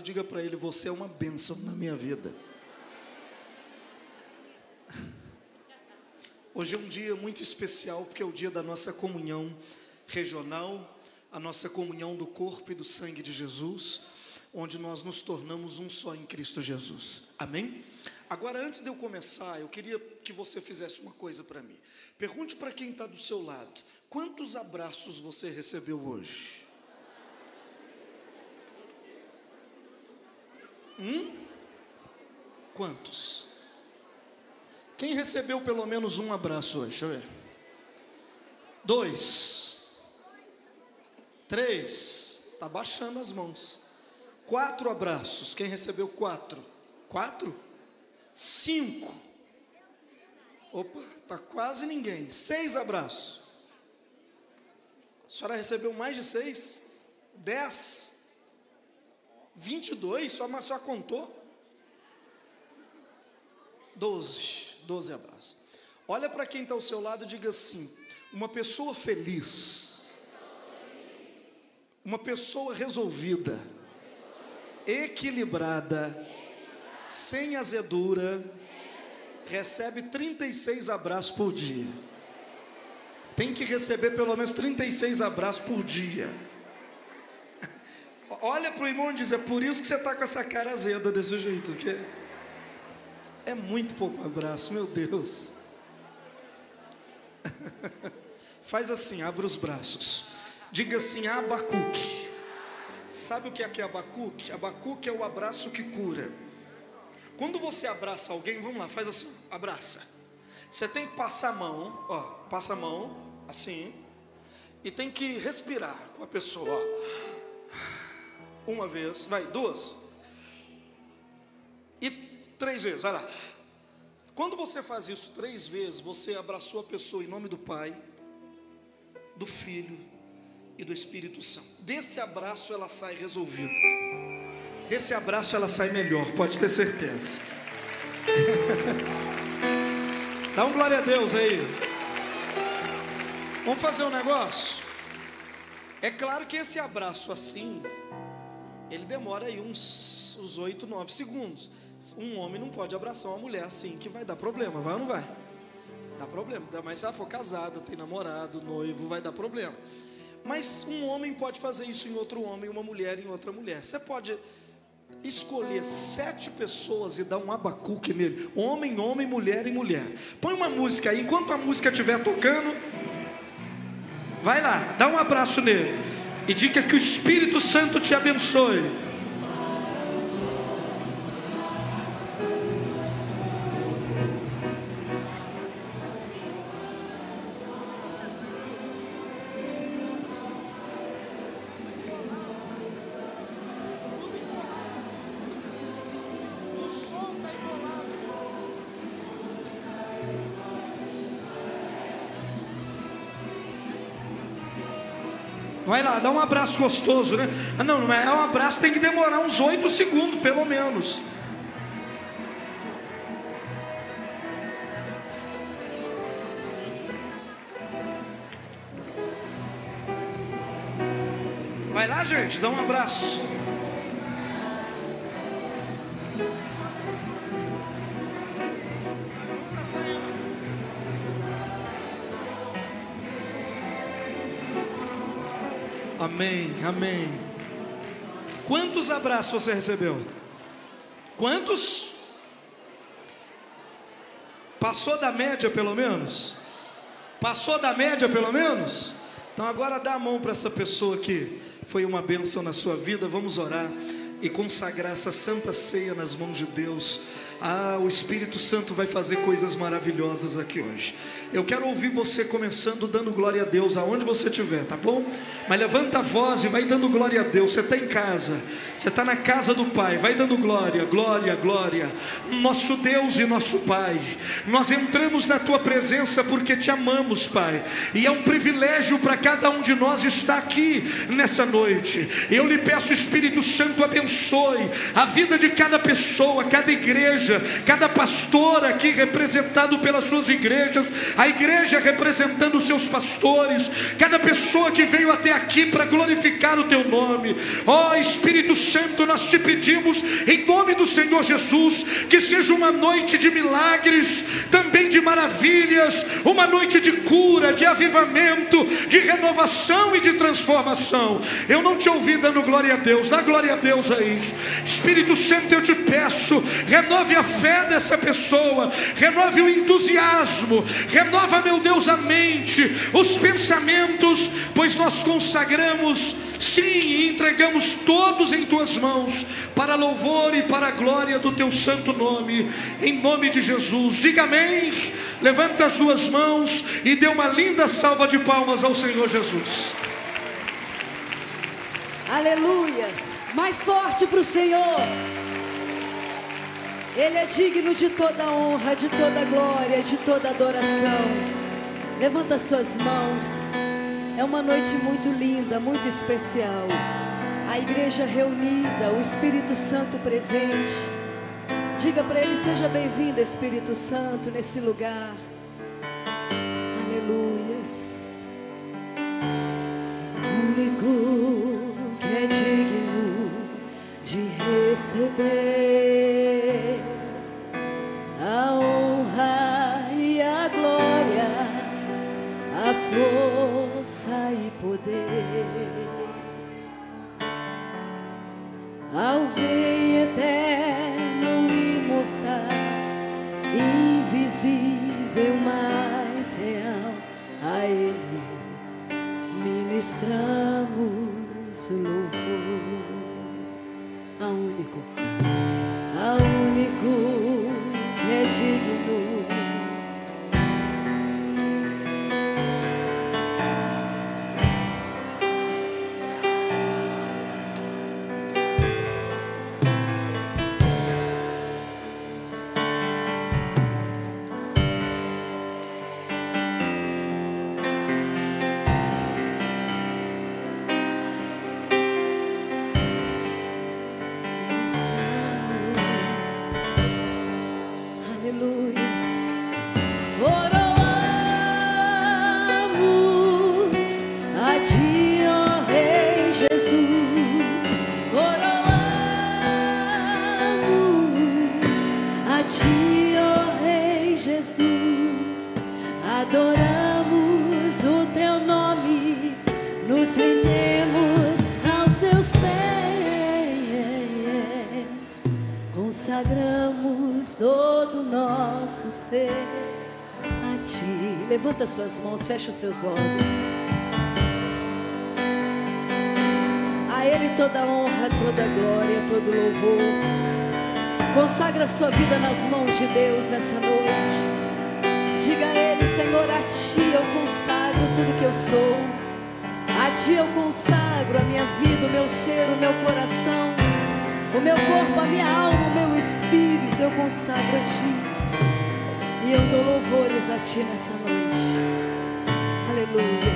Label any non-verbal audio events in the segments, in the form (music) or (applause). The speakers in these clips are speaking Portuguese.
e diga para ele: Você é uma bênção na minha vida. Hoje é um dia muito especial, porque é o dia da nossa comunhão regional, a nossa comunhão do corpo e do sangue de Jesus, onde nós nos tornamos um só em Cristo Jesus. Amém? Agora, antes de eu começar, eu queria que você fizesse uma coisa para mim. Pergunte para quem está do seu lado: quantos abraços você recebeu hoje? Hum? Quantos? Quem recebeu pelo menos um abraço hoje? Deixa eu ver. Dois. Três. Está baixando as mãos. Quatro abraços. Quem recebeu quatro? Quatro? Cinco. Opa, tá quase ninguém. Seis abraços. A senhora recebeu mais de seis? Dez? Vinte e dois? Só, só contou? Doze. Doze abraços. Olha para quem está ao seu lado e diga assim: uma pessoa feliz, uma pessoa resolvida, equilibrada, sem azedura, recebe 36 abraços por dia. Tem que receber pelo menos 36 abraços por dia. Olha para o irmão e diz: é por isso que você está com essa cara azeda desse jeito. Que é muito pouco abraço, meu Deus. (laughs) Faz assim, abra os braços. Diga assim, Abacuque. Sabe o que é que é Abacuque? Abacuque é o abraço que cura. Quando você abraça alguém, vamos lá, faz assim, abraça. Você tem que passar a mão, ó, passa a mão, assim, e tem que respirar com a pessoa, ó. Uma vez, vai, duas. E três vezes, vai lá. Quando você faz isso três vezes, você abraçou a pessoa em nome do Pai, do Filho e do Espírito Santo. Desse abraço ela sai resolvida. Desse abraço ela sai melhor, pode ter certeza. (laughs) Dá um glória a Deus aí. Vamos fazer um negócio? É claro que esse abraço assim, ele demora aí uns, uns 8, 9 segundos. Um homem não pode abraçar uma mulher assim, que vai dar problema, vai ou não vai? Dá problema. Mais se ela for casada, tem namorado, noivo, vai dar problema. Mas um homem pode fazer isso em outro homem, uma mulher em outra mulher. Você pode escolher sete pessoas e dar um abacuque nele. Homem, homem, mulher e mulher. Põe uma música aí, enquanto a música estiver tocando. Vai lá, dá um abraço nele. E diga que o Espírito Santo te abençoe. Dá um abraço gostoso, né? Ah, não, não é, é um abraço, tem que demorar uns oito segundos, pelo menos. Vai lá, gente, dá um abraço. Amém, amém. Quantos abraços você recebeu? Quantos? Passou da média pelo menos? Passou da média pelo menos? Então agora dá a mão para essa pessoa que foi uma bênção na sua vida. Vamos orar e consagrar essa santa ceia nas mãos de Deus. Ah, o Espírito Santo vai fazer coisas maravilhosas aqui hoje. Eu quero ouvir você começando dando glória a Deus aonde você estiver, tá bom? Mas levanta a voz e vai dando glória a Deus. Você está em casa, você está na casa do Pai, vai dando glória, glória, glória. Nosso Deus e nosso Pai, nós entramos na Tua presença porque te amamos, Pai, e é um privilégio para cada um de nós estar aqui nessa noite. Eu lhe peço, Espírito Santo, abençoe a vida de cada pessoa, cada igreja, cada pastor aqui representado pelas suas igrejas, a igreja representando os seus pastores, cada pessoa que veio até aqui para glorificar o teu nome. Ó oh, Espírito Santo, nós te pedimos em nome do Senhor Jesus que seja uma noite de milagres, também de maravilhas, uma noite de cura, de avivamento, de renovação e de transformação. Eu não te ouvi dando glória a Deus, dá glória a Deus aí. Espírito Santo, eu te peço, renove a fé dessa pessoa, renove o entusiasmo, renova, meu Deus, a mente, os pensamentos, pois nós consagramos, sim, e entregamos todos em tuas mãos, para louvor e para a glória do teu santo nome, em nome de Jesus. Diga amém. Levanta as duas mãos e dê uma linda salva de palmas ao Senhor Jesus. Aleluias. Mais forte para o Senhor. Ele é digno de toda honra, de toda glória, de toda adoração. Levanta suas mãos. É uma noite muito linda, muito especial. A igreja reunida, o Espírito Santo presente. Diga para ele: seja bem-vindo, Espírito Santo, nesse lugar. Aleluias. Único que é digno de receber Levanta suas mãos, fecha os seus olhos. A Ele toda honra, toda glória, todo louvor. Consagra sua vida nas mãos de Deus nessa noite. Diga a Ele, Senhor, a Ti eu consagro tudo que eu sou. A Ti eu consagro a minha vida, o meu ser, o meu coração, o meu corpo, a minha alma, o meu espírito, eu consagro a Ti. E eu dou louvores a Ti nessa noite. Aleluias.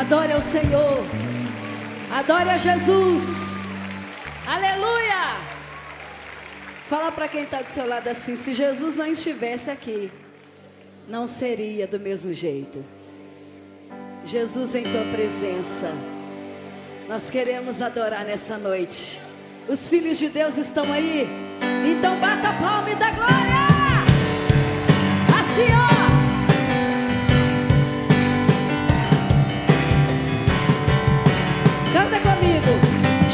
Adore ao Senhor, adore a Jesus. Aleluia! Fala para quem está do seu lado assim: se Jesus não estivesse aqui, não seria do mesmo jeito. Jesus em tua presença, nós queremos adorar nessa noite. Os filhos de Deus estão aí, então bata a palma e dá glória. Assim, ó.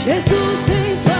Jesus em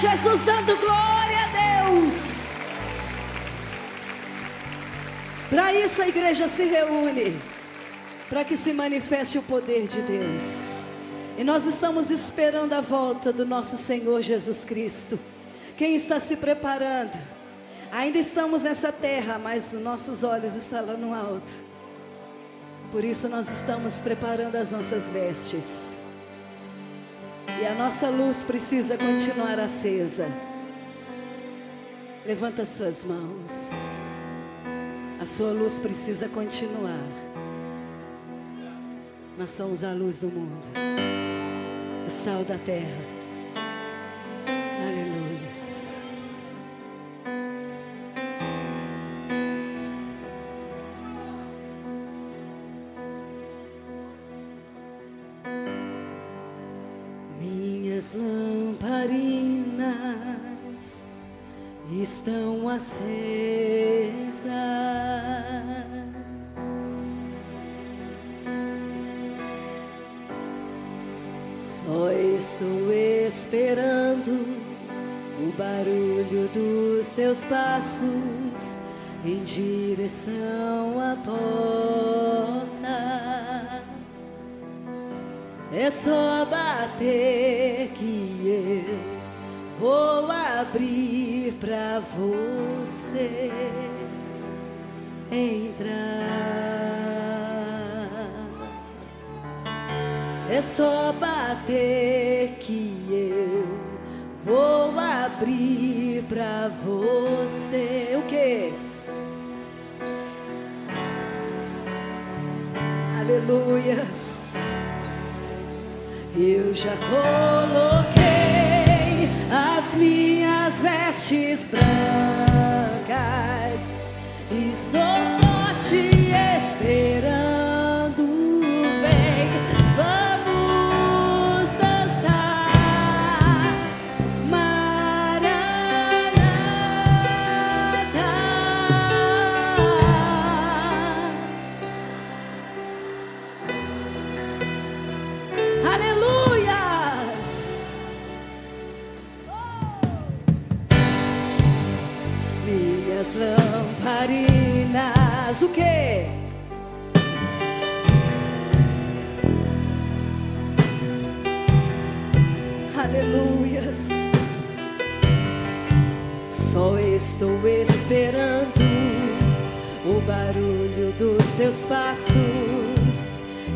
Jesus dando glória a Deus. Para isso a igreja se reúne, para que se manifeste o poder de Deus. E nós estamos esperando a volta do nosso Senhor Jesus Cristo. Quem está se preparando? Ainda estamos nessa terra, mas os nossos olhos estão lá no alto. Por isso nós estamos preparando as nossas vestes. E a nossa luz precisa continuar acesa. Levanta suas mãos. A sua luz precisa continuar. Nós somos a luz do mundo, o sal da terra. Acesas. Só estou esperando o barulho dos teus passos em direção à porta. É só bater que eu vou abrir pra você entrar. É só bater que eu vou abrir pra você o quê? Aleluias. Eu já coloquei as vestes brancas. Estou só te esperando. Lamparinas, o quê? Aleluias! Só estou esperando o barulho dos seus passos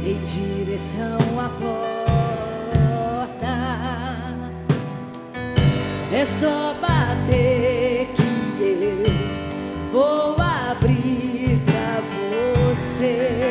em direção à porta. É só bater que eu vou você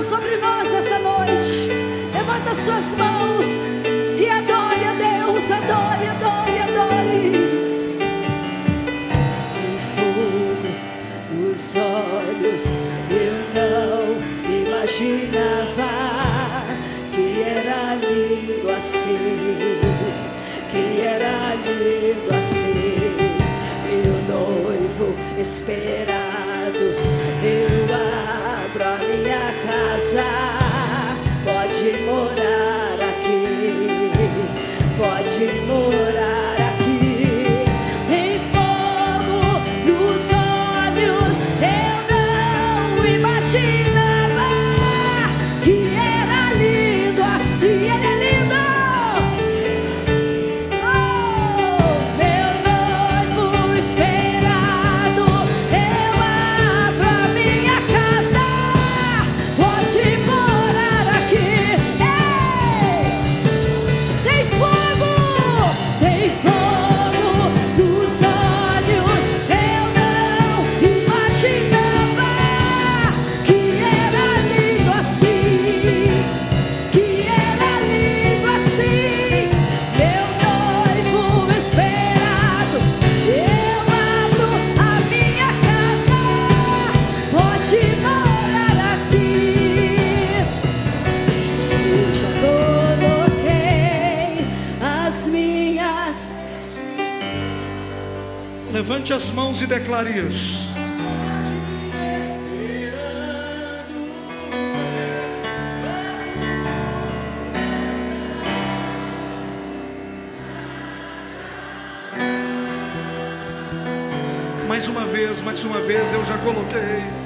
estão sobre nós essa noite. Levanta suas mãos e adore a Deus. Adore, adore, adore. Tem fogo nos olhos. Eu não imaginava que era lindo assim. Que era lindo assim. Meu noivo esperado. Eu casa. Levante as mãos e declare isso. Mais uma vez, mais uma vez eu já coloquei.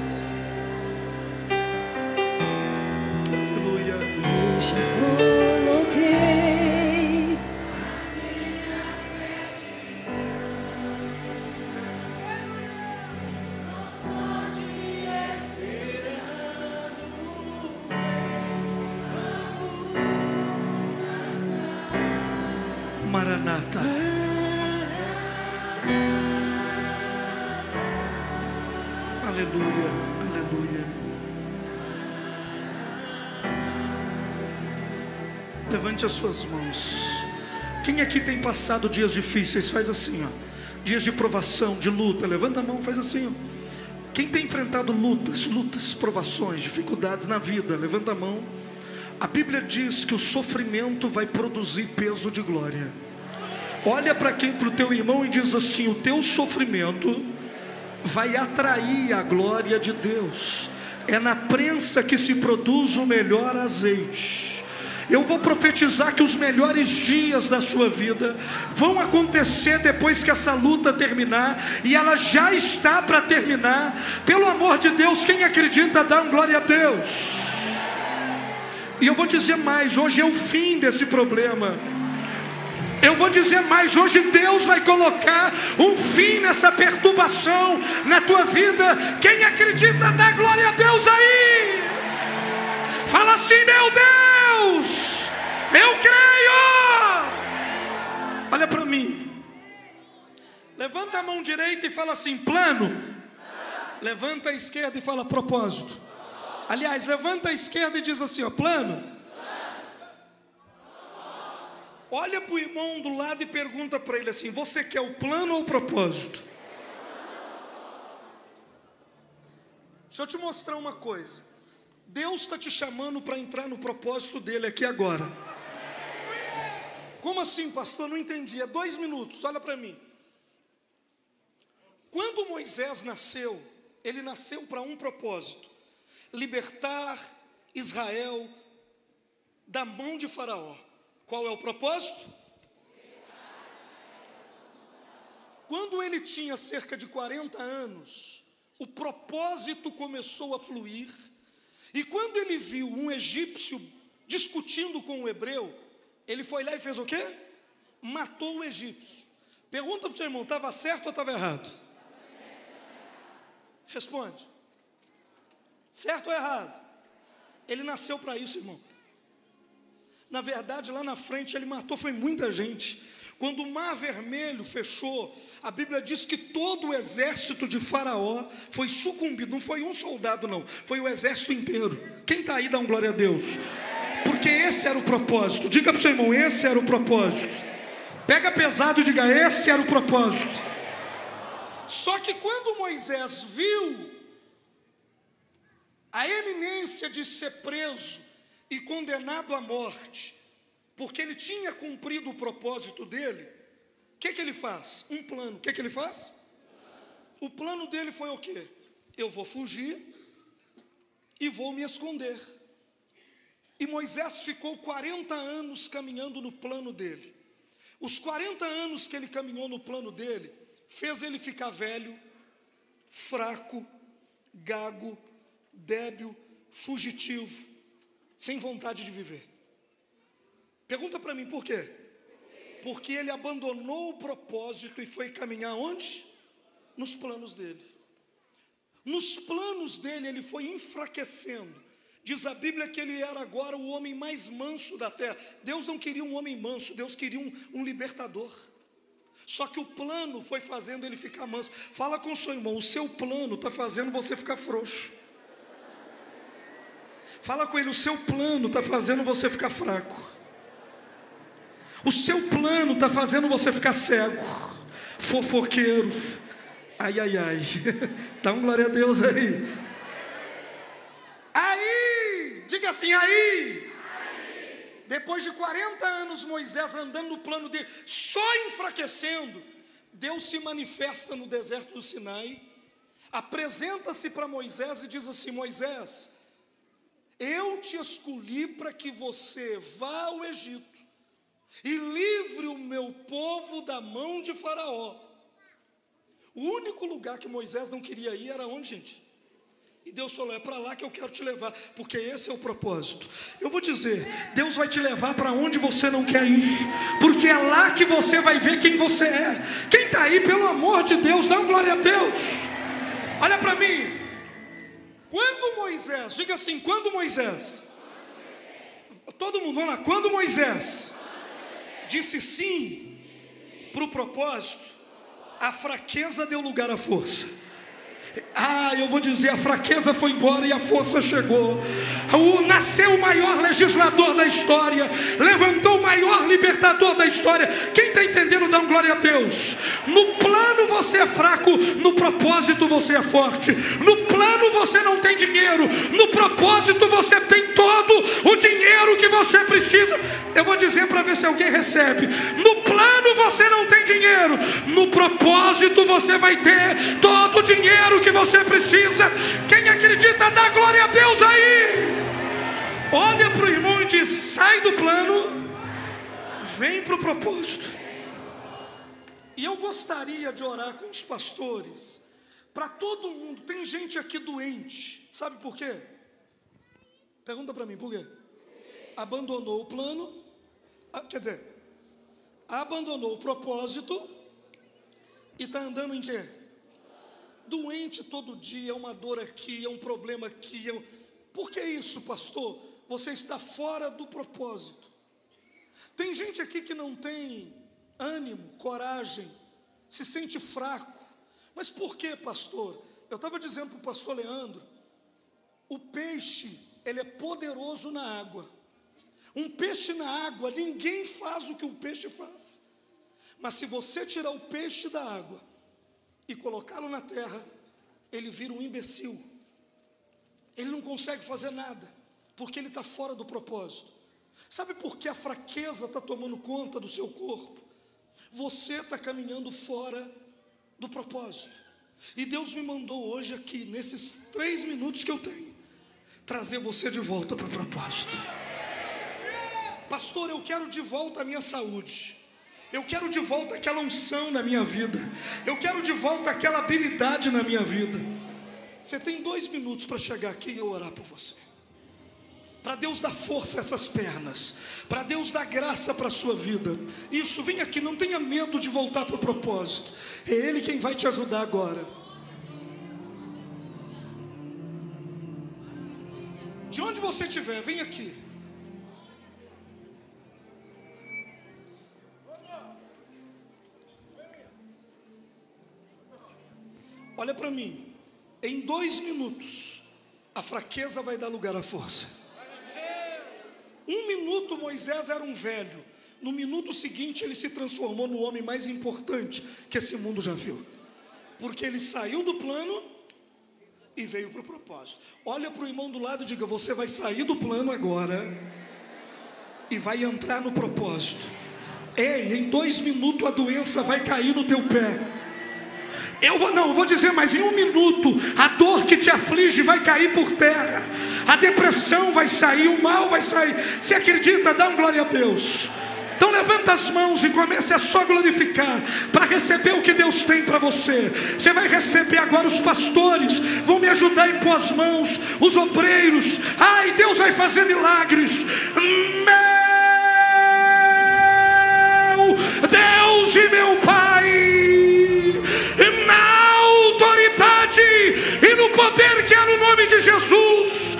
Levante as suas mãos. Quem aqui tem passado dias difíceis, faz assim, ó. Dias de provação, de luta, levanta a mão, faz assim, ó. Quem tem enfrentado lutas, lutas, provações, dificuldades na vida, levanta a mão. A Bíblia diz que o sofrimento vai produzir peso de glória. Olha para quem para o teu irmão e diz assim: o teu sofrimento vai atrair a glória de Deus. É na prensa que se produz o melhor azeite. Eu vou profetizar que os melhores dias da sua vida vão acontecer depois que essa luta terminar, e ela já está para terminar. Pelo amor de Deus, quem acredita, dá um glória a Deus. E eu vou dizer mais: hoje é o fim desse problema. Eu vou dizer mais: hoje Deus vai colocar um fim nessa perturbação na tua vida. Quem acredita, dá glória a Deus aí. Fala assim, meu Deus, eu creio. Olha para mim. Levanta a mão direita e fala assim: plano. Levanta a esquerda e fala propósito. Aliás, levanta a esquerda e diz assim: ó, plano. Olha para o irmão do lado e pergunta para ele assim: você quer o plano ou o propósito? Deixa eu te mostrar uma coisa. Deus está te chamando para entrar no propósito dele aqui agora. Como assim, pastor? Não entendi. É dois minutos, olha para mim. Quando Moisés nasceu, ele nasceu para um propósito: libertar Israel da mão de Faraó. Qual é o propósito? Quando ele tinha cerca de 40 anos, o propósito começou a fluir, e quando ele viu um egípcio discutindo com um hebreu, ele foi lá e fez o quê? Matou o egípcio. Pergunta para o seu irmão: estava certo ou estava errado? Responde. Certo ou errado? Ele nasceu para isso, irmão. Na verdade, lá na frente ele matou foi muita gente. Quando o mar vermelho fechou, a Bíblia diz que todo o exército de Faraó foi sucumbido. Não foi um soldado, não, foi o exército inteiro. Quem está aí, dá um glória a Deus. Porque esse era o propósito. Diga para o seu irmão: esse era o propósito. Pega pesado e diga: esse era o propósito. Só que quando Moisés viu a eminência de ser preso e condenado à morte, porque ele tinha cumprido o propósito dele, o que, que ele faz? Um plano. O que, que ele faz? O plano dele foi o quê? Eu vou fugir e vou me esconder. E Moisés ficou 40 anos caminhando no plano dele. Os 40 anos que ele caminhou no plano dele, fez ele ficar velho, fraco, gago, débil, fugitivo, sem vontade de viver. Pergunta para mim por quê? Porque ele abandonou o propósito e foi caminhar onde? Nos planos dele. Nos planos dele ele foi enfraquecendo. Diz a Bíblia que ele era agora o homem mais manso da terra. Deus não queria um homem manso, Deus queria um, um libertador. Só que o plano foi fazendo ele ficar manso. Fala com o seu irmão, o seu plano está fazendo você ficar frouxo. Fala com ele, o seu plano está fazendo você ficar fraco. O seu plano está fazendo você ficar cego, fofoqueiro. Ai, ai, ai. (laughs) Dá um glória a Deus aí. Aí, diga assim, aí. Depois de 40 anos, Moisés andando no plano dele, só enfraquecendo. Deus se manifesta no deserto do Sinai, apresenta-se para Moisés e diz assim: Moisés, eu te escolhi para que você vá ao Egito e livre o meu povo da mão de Faraó. O único lugar que Moisés não queria ir era onde, gente? E Deus falou: é para lá que eu quero te levar, porque esse é o propósito. Eu vou dizer: Deus vai te levar para onde você não quer ir, porque é lá que você vai ver quem você é. Quem está aí, pelo amor de Deus, dá glória a Deus. Olha para mim. Quando Moisés, diga assim: quando Moisés, todo mundo, vamos lá, quando Moisés disse sim para o propósito, a fraqueza deu lugar à força. Ah, eu vou dizer, a fraqueza foi embora e a força chegou. O, nasceu o maior legislador da história, levantou o maior libertador da história. Quem está entendendo, dá um glória a Deus. No plano você é fraco, no propósito você é forte. No plano você não tem dinheiro, no propósito você tem todo o dinheiro que você precisa. Eu vou dizer para ver se alguém recebe. No plano você não tem dinheiro, no propósito você vai ter todo o dinheiro que você precisa. Quem acredita, dá glória a Deus aí. Olha para o irmão e diz: sai do plano, vem para o propósito. E eu gostaria de orar com os pastores, para todo mundo. Tem gente aqui doente, sabe por quê? Pergunta para mim, por quê? Abandonou o plano, ah, quer dizer, abandonou o propósito e está andando em quê? Doente todo dia, é uma dor aqui, é um problema aqui. É. Por que isso, pastor? Você está fora do propósito. Tem gente aqui que não tem ânimo, coragem, se sente fraco. Mas por que, pastor? Eu estava dizendo para o pastor Leandro: o peixe, ele é poderoso na água. Um peixe na água, ninguém faz o que o peixe faz. Mas se você tirar o peixe da água, e colocá-lo na terra, ele vira um imbecil. Ele não consegue fazer nada, porque ele está fora do propósito. Sabe por que a fraqueza está tomando conta do seu corpo? Você está caminhando fora do propósito. E Deus me mandou hoje aqui, nesses três minutos que eu tenho, trazer você de volta para o propósito. Pastor, eu quero de volta a minha saúde. Eu quero de volta aquela unção na minha vida. Eu quero de volta aquela habilidade na minha vida. Você tem dois minutos para chegar aqui e eu orar por você. Para Deus dar força a essas pernas. Para Deus dar graça para a sua vida. Isso, vem aqui, não tenha medo de voltar para o propósito. É Ele quem vai te ajudar agora. De onde você estiver, vem aqui. Olha para mim. Em dois minutos, a fraqueza vai dar lugar à força. Um minuto Moisés era um velho. No minuto seguinte, ele se transformou no homem mais importante que esse mundo já viu. Porque ele saiu do plano e veio para o propósito. Olha para o irmão do lado e diga: Você vai sair do plano agora e vai entrar no propósito. Ei, em dois minutos a doença vai cair no teu pé. Eu vou, não, vou dizer, mas em um minuto a dor que te aflige vai cair por terra, a depressão vai sair, o mal vai sair. Se acredita, dá um glória a Deus. Então levanta as mãos e comece a só glorificar para receber o que Deus tem para você. Você vai receber agora os pastores, vão me ajudar a impor as mãos, os obreiros. Ai, Deus vai fazer milagres. Meu Deus e meu Pai nome de Jesus,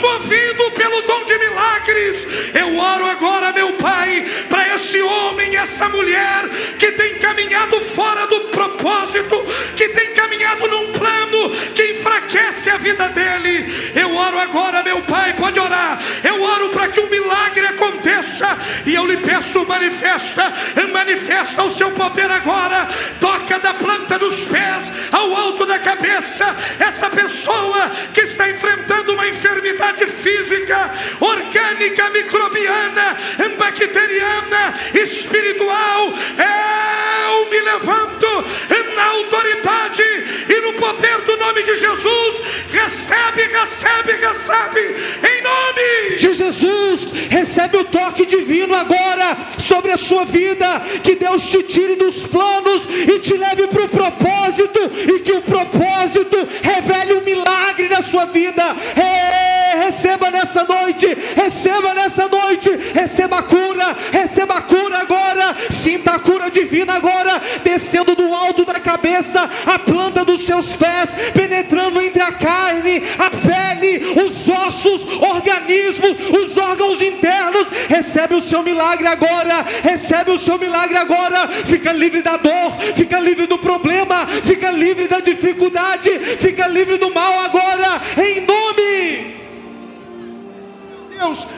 movido pelo dom de milagres, eu oro agora, meu Pai, para esse homem, essa mulher que tem caminhado fora do propósito, que tem caminhado num plano que enfraquece a vida dele. Eu oro agora, meu Pai, pode orar. Eu oro para que um milagre aconteça e eu lhe peço, manifesta, manifesta o seu poder agora. Toca da planta dos pés ao alto da cabeça essa pessoa que está enfrentando uma enfermidade física, orgânica, microbiana, bacteriana, espiritual. Eu me levanto na autoridade e no poder do nome de Jesus. Recebe, recebe, recebe, em nome de Jesus. Recebe o toque divino agora sobre a sua vida. Que Deus te tire dos planos e te leve para o propósito, e que o propósito revele um milagre na sua vida. receba nessa noite, receba nessa noite, receba a cura, receba a cura agora. Sinta a cura divina agora, descendo do alto da cabeça, a planta dos seus pés, penetrando entre a carne, a pele, os ossos, organismos, os órgãos internos. Recebe o seu milagre agora, recebe o seu milagre agora. Fica livre da dor, fica livre do problema, fica livre da dificuldade, fica livre do mal agora,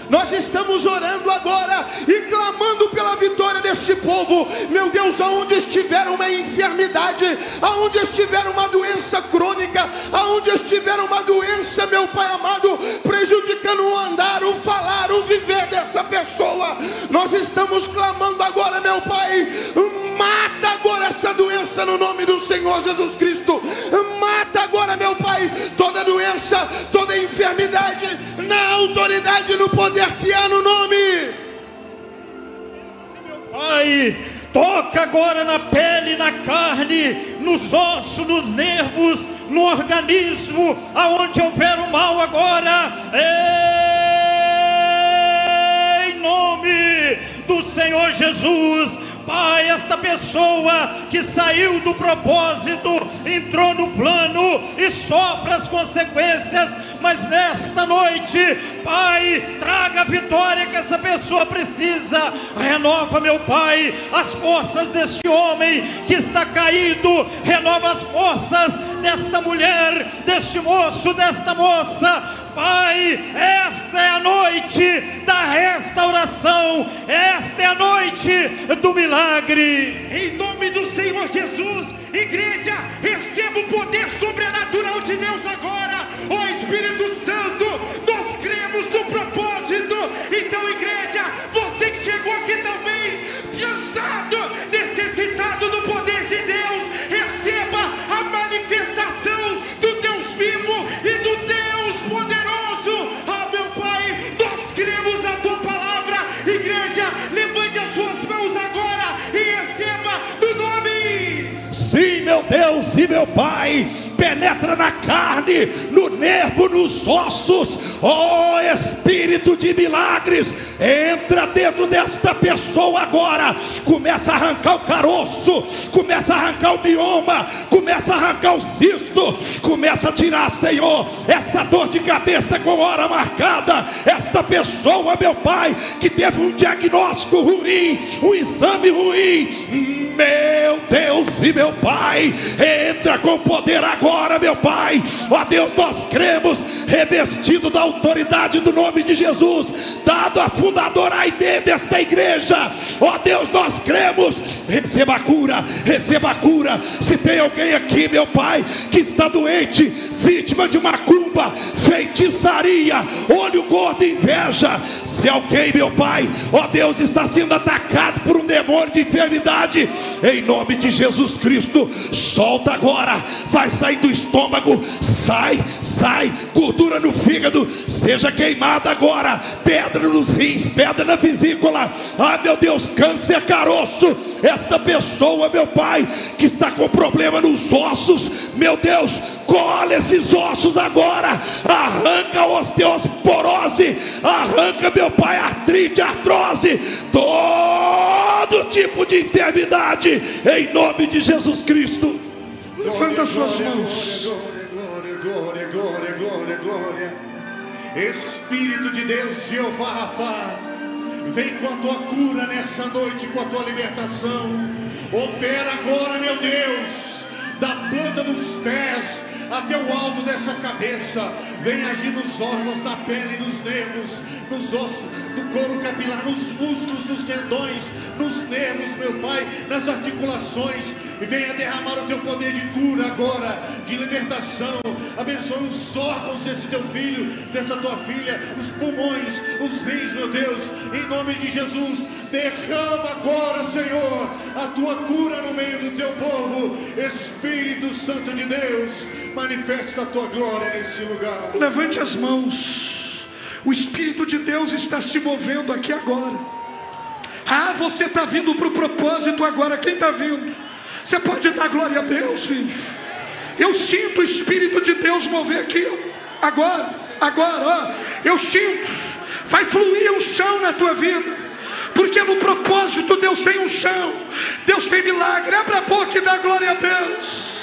Nós estamos orando agora e clamando pela vitória deste povo. Meu Deus, aonde estiver uma enfermidade, aonde estiver uma doença crônica, aonde estiver uma doença, meu Pai amado, prejudicando o andar, o falar, o viver dessa pessoa, nós estamos clamando agora, meu Pai, mata agora essa doença no nome do Senhor Jesus Cristo. Mata agora, meu Pai, toda doença, toda enfermidade, na autoridade, no poder que há no nome. Pai, toca agora na pele, na carne, nos ossos, nos nervos, no organismo, aonde houver o mal agora. Em nome do Senhor Jesus Pai, esta pessoa que saiu do propósito, entrou no plano e sofre as consequências, mas nesta noite, Pai, traga a vitória que essa pessoa precisa. Renova, meu Pai, as forças deste homem que está caído, renova as forças desta mulher, deste moço, desta moça Pai, esta é a noite da restauração, esta é a noite do milagre. Em nome do Senhor Jesus, igreja, receba o poder sobrenatural de Deus agora, ó Espírito Santo, nós cremos no propósito. Então, igreja, você que chegou aqui talvez cansado, meu Deus e meu Pai, penetra na carne, no nervo, nos ossos, ó oh, Espírito de milagres, entra dentro desta pessoa agora, começa a arrancar o caroço, começa a arrancar o mioma, começa a arrancar o cisto, começa a tirar, Senhor, essa dor de cabeça com hora marcada, esta pessoa, meu Pai, que teve um diagnóstico ruim, um exame ruim, meu Deus e meu Pai, entra com poder agora, meu Pai. Ó Deus, nós cremos, revestido da autoridade do nome de Jesus, dado a fundadora Aide desta igreja. Ó Deus, nós cremos, receba a cura, receba a cura. Se tem alguém aqui, meu Pai, que está doente, vítima de macumba, feitiçaria, olho gordo, inveja. Se alguém, meu Pai, ó Deus, está sendo atacado por um demônio de enfermidade, em nome de Jesus Cristo. Solta agora, vai sair do estômago, sai, sai, gordura no fígado, seja queimada agora, pedra nos rins, pedra na vesícula. Ah, meu Deus, câncer caroço, esta pessoa, meu Pai, que está com problema nos ossos, meu Deus, cola esses ossos agora, arranca a osteoporose, arranca, meu Pai, artrite, artrose, todo tipo de enfermidade. Em nome de Jesus Cristo. Levanta suas mãos. Glória, glória, glória, glória, glória. Espírito de Deus, Jeová Rafa, vem com a tua cura nessa noite, com a tua libertação. Opera agora, meu Deus, da planta dos pés até o alto dessa cabeça. Vem agir nos órgãos da pele, nos nervos, nos ossos no couro capilar, nos músculos, nos tendões, nos nervos, meu Pai, nas articulações. E venha derramar o teu poder de cura agora, de libertação. Abençoe os órgãos desse teu filho, dessa tua filha, os pulmões, os rins, meu Deus, em nome de Jesus. Derrama agora, Senhor, a tua cura no meio do teu povo. Espírito Santo de Deus, manifesta a tua glória nesse lugar. Levante as mãos. O Espírito de Deus está se movendo aqui agora. Ah, você está vindo para o propósito agora. Quem está vindo? Você pode dar glória a Deus, filho. Eu sinto o Espírito de Deus mover aqui. Agora, agora, ó. Eu sinto. Vai fluir um chão na tua vida. Porque no propósito Deus tem um chão. Deus tem milagre. Abra a boca e dá glória a Deus.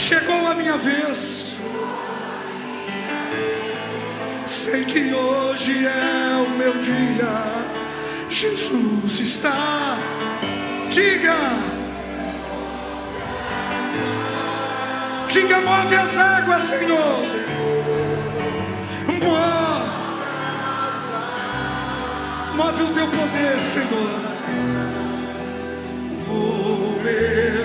Chegou a minha vez. Sei que hoje é o meu dia. Jesus está. Diga. Diga, move as águas, Senhor. Move. O teu poder, Senhor. Vou mergulhar.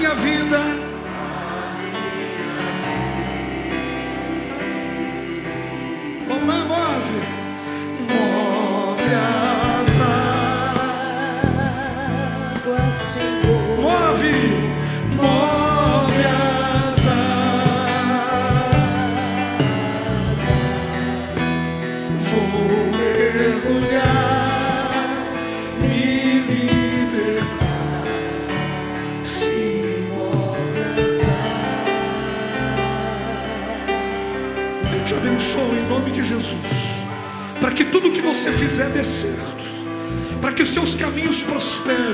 Minha vida. Que tudo que você fizer dê certo. Para que os seus caminhos prosperem.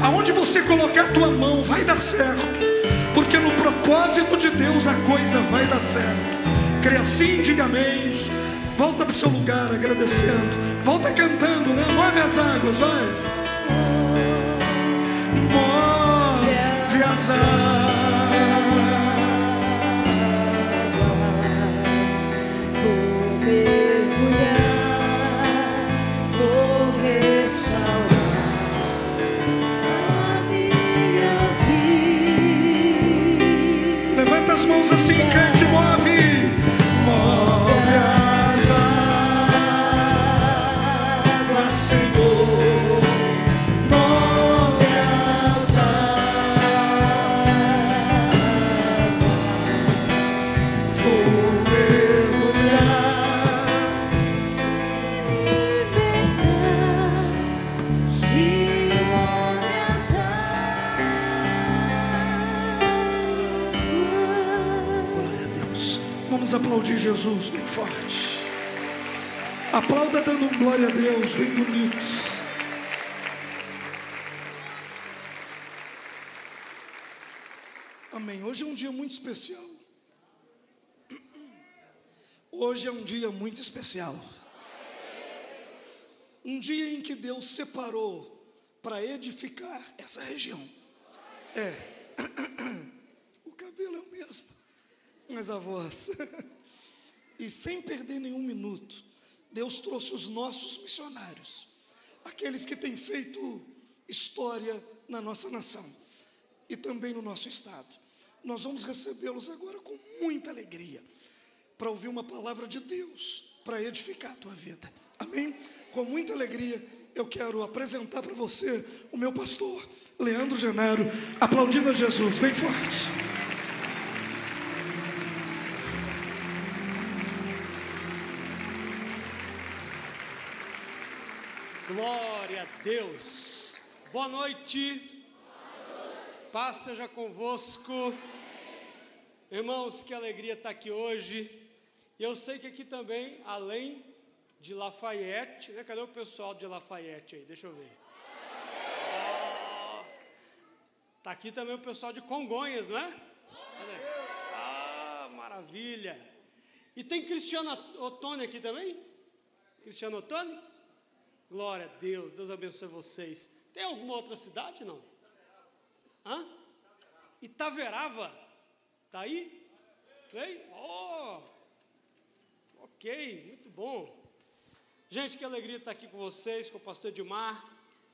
Aonde você colocar a tua mão vai dar certo. Porque no propósito de Deus a coisa vai dar certo. Crê assim, diga amém. Volta para o seu lugar agradecendo. Volta cantando, né? Move as águas, vai. Move as águas. Mãos assim, cante, aplaudir Jesus bem forte. Aplauda dando um glória a Deus bem bonito. Amém. Hoje é um dia muito especial. Hoje é um dia muito especial. Um dia em que Deus separou para edificar essa região. É. (coughs) O cabelo é o mesmo, mas a voz. (laughs) E sem perder nenhum minuto, Deus trouxe os nossos missionários, aqueles que têm feito história na nossa nação e também no nosso estado. Nós vamos recebê-los agora com muita alegria, para ouvir uma palavra de Deus, para edificar a tua vida. Amém? Com muita alegria, eu quero apresentar para você o meu pastor, Leandro Genaro, aplaudindo a Jesus, bem forte. Glória a Deus. Boa noite. Paz seja convosco. Irmãos, que alegria estar aqui hoje. E eu sei que aqui também, além de Lafayette, né? Cadê o pessoal de Lafayette aí? Deixa eu ver. Ó, Tá aqui também o pessoal de Congonhas, não é? Ah, maravilha. E tem Cristiano Ottoni aqui também? Cristiano Ottoni? Glória a Deus, Deus abençoe vocês. Tem alguma outra cidade, não? Hã? Itaverava. Tá aí? Vem? Oh! Ok, muito bom. Gente, que alegria estar aqui com vocês, com o pastor Edmar,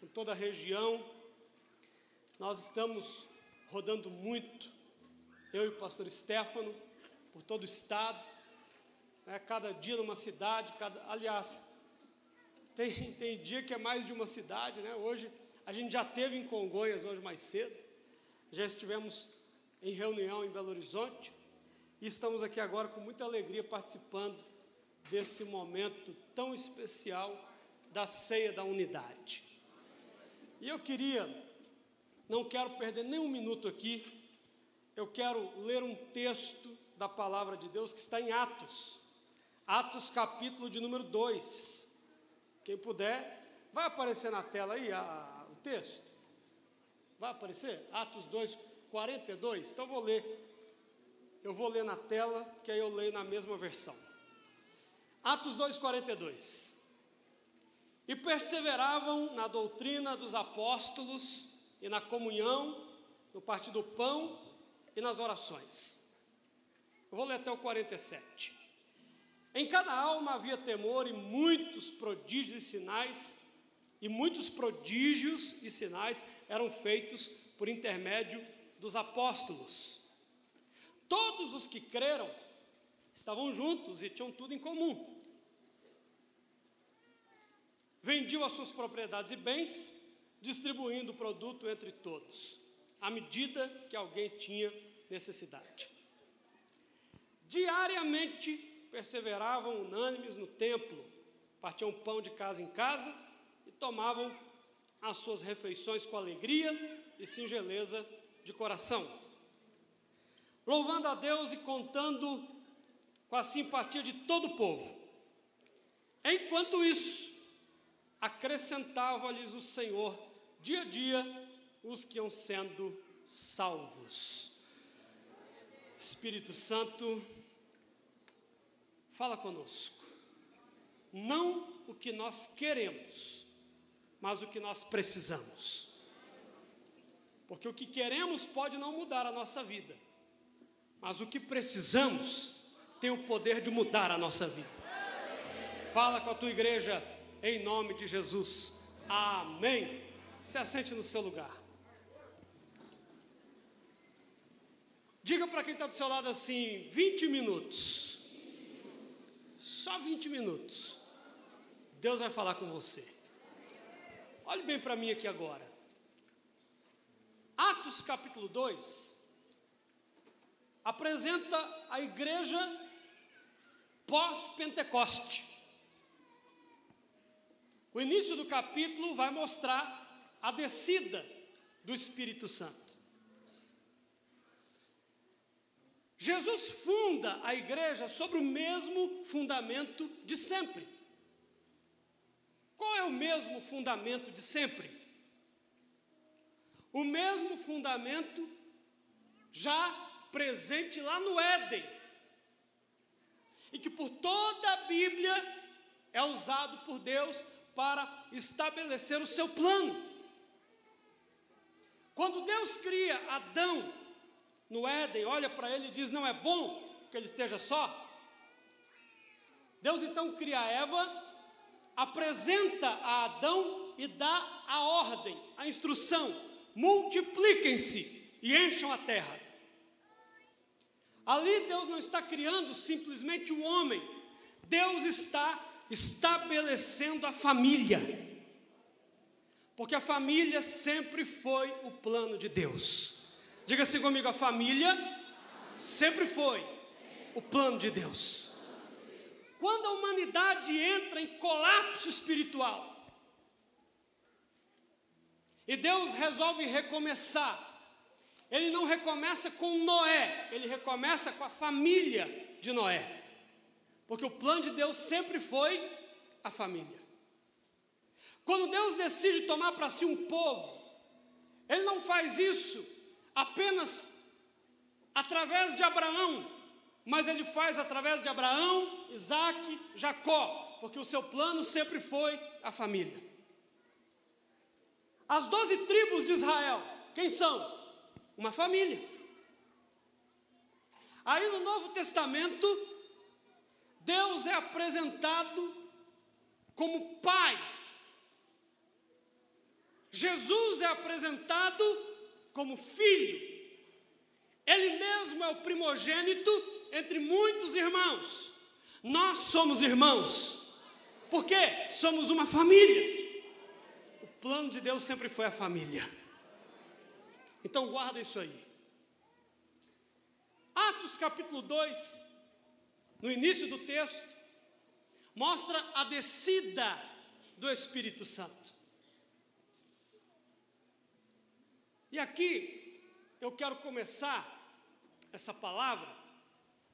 com toda a região. Nós estamos rodando muito, eu e o pastor Stefano, por todo o estado, né, cada dia numa cidade, cada, aliás, tem, (laughs) tem dia que é mais de uma cidade, né? Hoje a gente já teve em Congonhas hoje mais cedo, já estivemos em reunião em Belo Horizonte e estamos aqui agora com muita alegria participando desse momento tão especial da ceia da unidade. E eu queria, não quero perder nem um minuto aqui, eu quero ler um texto da palavra de Deus que está em Atos, Atos capítulo de número 2. Quem puder, vai aparecer na tela aí a, o texto? Vai aparecer? Atos 2, 42. Então vou ler. Eu vou ler na tela, que aí eu leio na mesma versão. Atos 2,42. E perseveravam na doutrina dos apóstolos e na comunhão, no partir do pão e nas orações. Eu vou ler até o 47. Em cada alma havia temor e muitos prodígios e sinais, e muitos prodígios e sinais eram feitos por intermédio dos apóstolos. Todos os que creram estavam juntos e tinham tudo em comum. Vendiam as suas propriedades e bens, distribuindo o produto entre todos, à medida que alguém tinha necessidade. Diariamente perseveravam unânimes no templo, partiam pão de casa em casa e tomavam as suas refeições com alegria e singeleza de coração, louvando a Deus e contando com a simpatia de todo o povo. Enquanto isso, acrescentava-lhes o Senhor dia a dia os que iam sendo salvos. Espírito Santo, fala conosco. Não o que nós queremos, mas o que nós precisamos. Porque o que queremos pode não mudar a nossa vida, mas o que precisamos tem o poder de mudar a nossa vida. Fala com a tua igreja em nome de Jesus. Amém. Se assente no seu lugar. Diga para quem está do seu lado assim: 20 minutos. Só 20 minutos. Deus vai falar com você. Olhe bem para mim aqui agora. Atos capítulo 2 apresenta a igreja pós-Pentecoste. O início do capítulo vai mostrar a descida do Espírito Santo. Jesus funda a igreja sobre o mesmo fundamento de sempre. Qual é o mesmo fundamento de sempre? O mesmo fundamento já presente lá no Éden, e que por toda a Bíblia é usado por Deus para estabelecer o seu plano. Quando Deus cria Adão no Éden, olha para ele e diz: Não é bom que ele esteja só. Deus então cria Eva, apresenta a Adão e dá a ordem, a instrução: multipliquem-se e encham a terra. Ali Deus não está criando simplesmente o homem, Deus está estabelecendo a família. Porque a família sempre foi o plano de Deus. Diga assim comigo: a família sempre foi o plano de Deus. Quando a humanidade entra em colapso espiritual, e Deus resolve recomeçar, Ele não recomeça com Noé, ele recomeça com a família de Noé. Porque o plano de Deus sempre foi a família. Quando Deus decide tomar para si um povo, Ele não faz isso apenas através de Abraão, mas ele faz através de Abraão, Isaac, Jacó, porque o seu plano sempre foi a família. As doze tribos de Israel, quem são? Uma família. Aí no Novo Testamento, Deus é apresentado como Pai. Jesus é apresentado como Filho. Ele mesmo é o primogênito entre muitos irmãos. Nós somos irmãos. Por quê? Somos uma família plano de Deus sempre foi a família. Então guarda isso aí. Atos capítulo 2, no início do texto, mostra a descida do Espírito Santo. E aqui eu quero começar essa palavra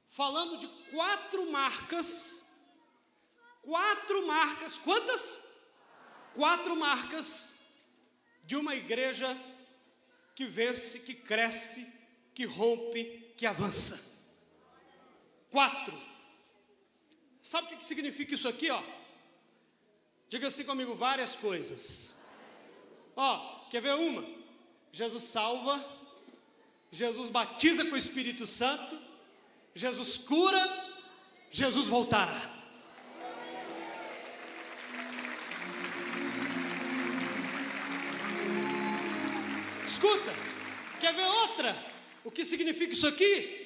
falando de quatro marcas. Quatro marcas, quantas? quatro marcas de uma igreja que vence, que cresce, que rompe, que avança. Quatro. Sabe o que significa isso aqui, ó? Diga assim comigo várias coisas. Ó, quer ver uma? Jesus salva, Jesus batiza com o Espírito Santo, Jesus cura, Jesus voltará. Escuta, quer ver outra? O que significa isso aqui?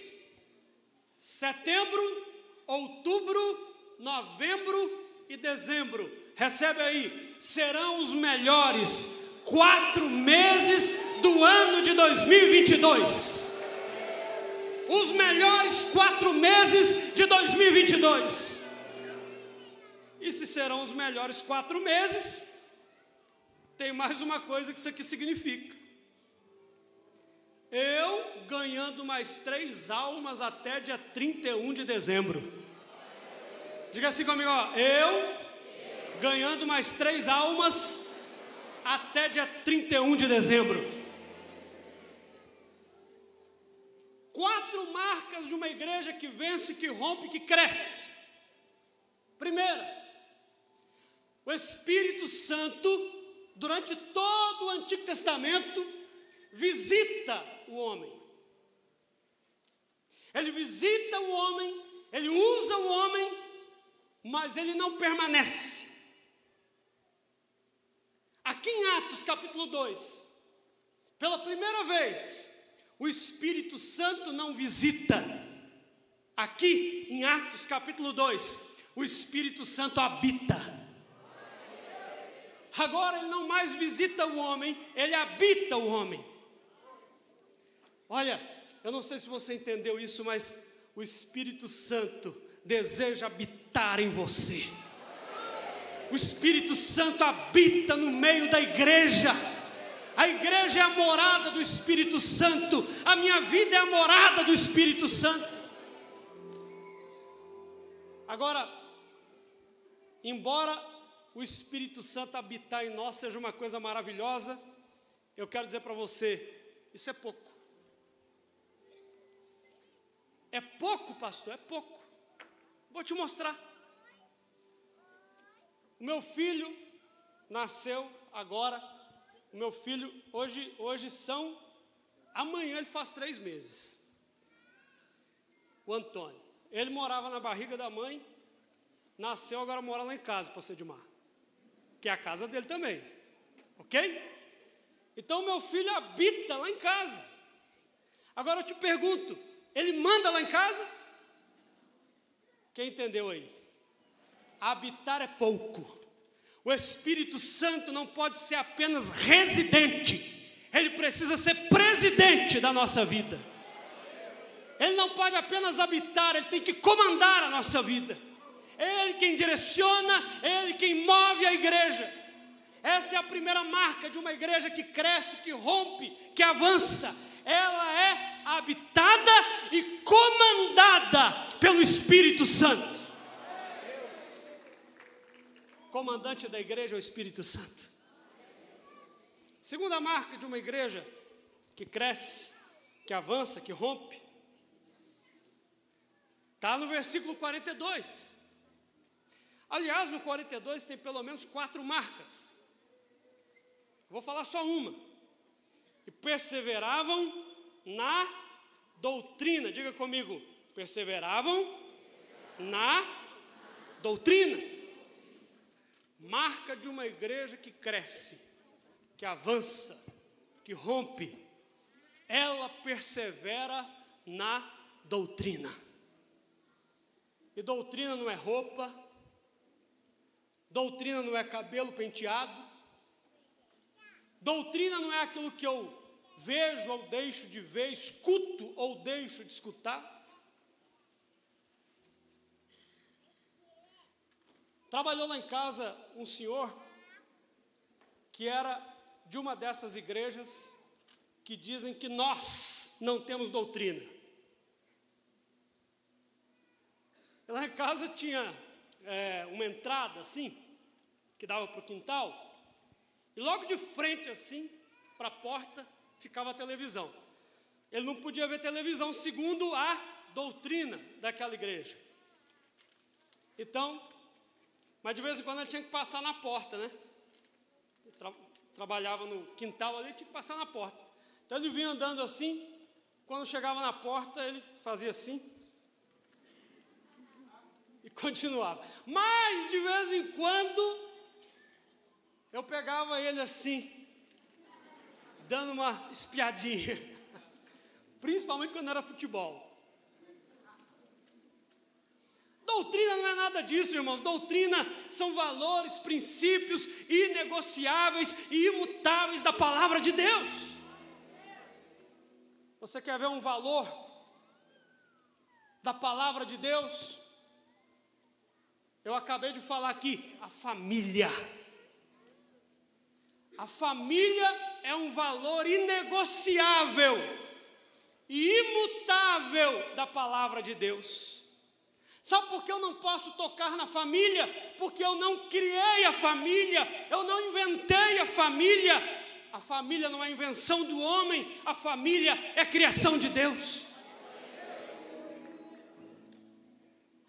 Setembro, outubro, novembro e dezembro. Recebe aí, serão os melhores quatro meses do ano de 2022. Os melhores quatro meses de 2022. E se serão os melhores quatro meses, tem mais uma coisa que isso aqui significa. Eu ganhando mais três almas até dia 31 de dezembro. Diga assim comigo, ó. Eu ganhando mais três almas até dia 31 de dezembro. Quatro marcas de uma igreja que vence, que rompe, que cresce. Primeira, o Espírito Santo, durante todo o Antigo Testamento, visita o homem. Ele visita o homem, ele usa o homem, mas ele não permanece. Aqui em Atos capítulo 2, pela primeira vez, o Espírito Santo não visita. Aqui em Atos capítulo 2, o Espírito Santo habita. Agora ele não mais visita o homem, ele habita o homem. Olha, eu não sei se você entendeu isso, mas o Espírito Santo deseja habitar em você. O Espírito Santo habita no meio da igreja. A igreja é a morada do Espírito Santo. A minha vida é a morada do Espírito Santo. Agora, embora o Espírito Santo habitar em nós seja uma coisa maravilhosa, eu quero dizer para você, isso é pouco. É pouco, pastor, é pouco. Vou te mostrar. O meu filho nasceu agora. O meu filho, hoje, hoje são. Amanhã ele faz três meses. O Antônio. Ele morava na barriga da mãe. Nasceu, agora mora lá em casa, pastor Edmar. Que é a casa dele também. Ok? Então meu filho habita lá em casa. Agora eu te pergunto: ele manda lá em casa? Quem entendeu aí? Habitar é pouco. O Espírito Santo não pode ser apenas residente, ele precisa ser presidente da nossa vida. Ele não pode apenas habitar, ele tem que comandar a nossa vida. Ele quem direciona, ele quem move a igreja. Essa é a primeira marca de uma igreja que cresce, que rompe, que avança. Ela é habitada e comandada pelo Espírito Santo. Comandante da igreja é o Espírito Santo. Segunda marca de uma igreja que cresce, que avança, que rompe, Está no versículo 42. Aliás, no 42 tem pelo menos quatro marcas. Vou falar só uma. E perseveravam na doutrina. Diga comigo, perseveravam na doutrina. Marca de uma igreja que cresce, que avança, que rompe. Ela persevera na doutrina. E doutrina não é roupa, doutrina não é cabelo penteado, doutrina não é aquilo que eu vejo ou deixo de ver, escuto ou deixo de escutar. Trabalhou lá em casa um senhor que era de uma dessas igrejas que dizem que nós não temos doutrina. Lá em casa tinha é, uma entrada assim, que dava para o quintal, e logo de frente assim, para a porta, ficava a televisão. Ele não podia ver televisão segundo a doutrina daquela igreja. Então, mas de vez em quando ele tinha que passar na porta, né? Tra trabalhava no quintal ali, tinha que passar na porta. Então ele vinha andando assim, quando chegava na porta, ele fazia assim, e (laughs) continuava. Mas de vez em quando eu pegava ele assim, dando uma espiadinha, (laughs) principalmente quando era futebol. Doutrina não é nada disso, irmãos. Doutrina são valores, princípios inegociáveis e imutáveis da palavra de Deus. Você quer ver um valor da palavra de Deus? Eu acabei de falar aqui, a família. A família é um valor inegociável e imutável da palavra de Deus. Sabe por que eu não posso tocar na família? Porque eu não criei a família, eu não inventei a família. A família não é invenção do homem, a família é criação de Deus.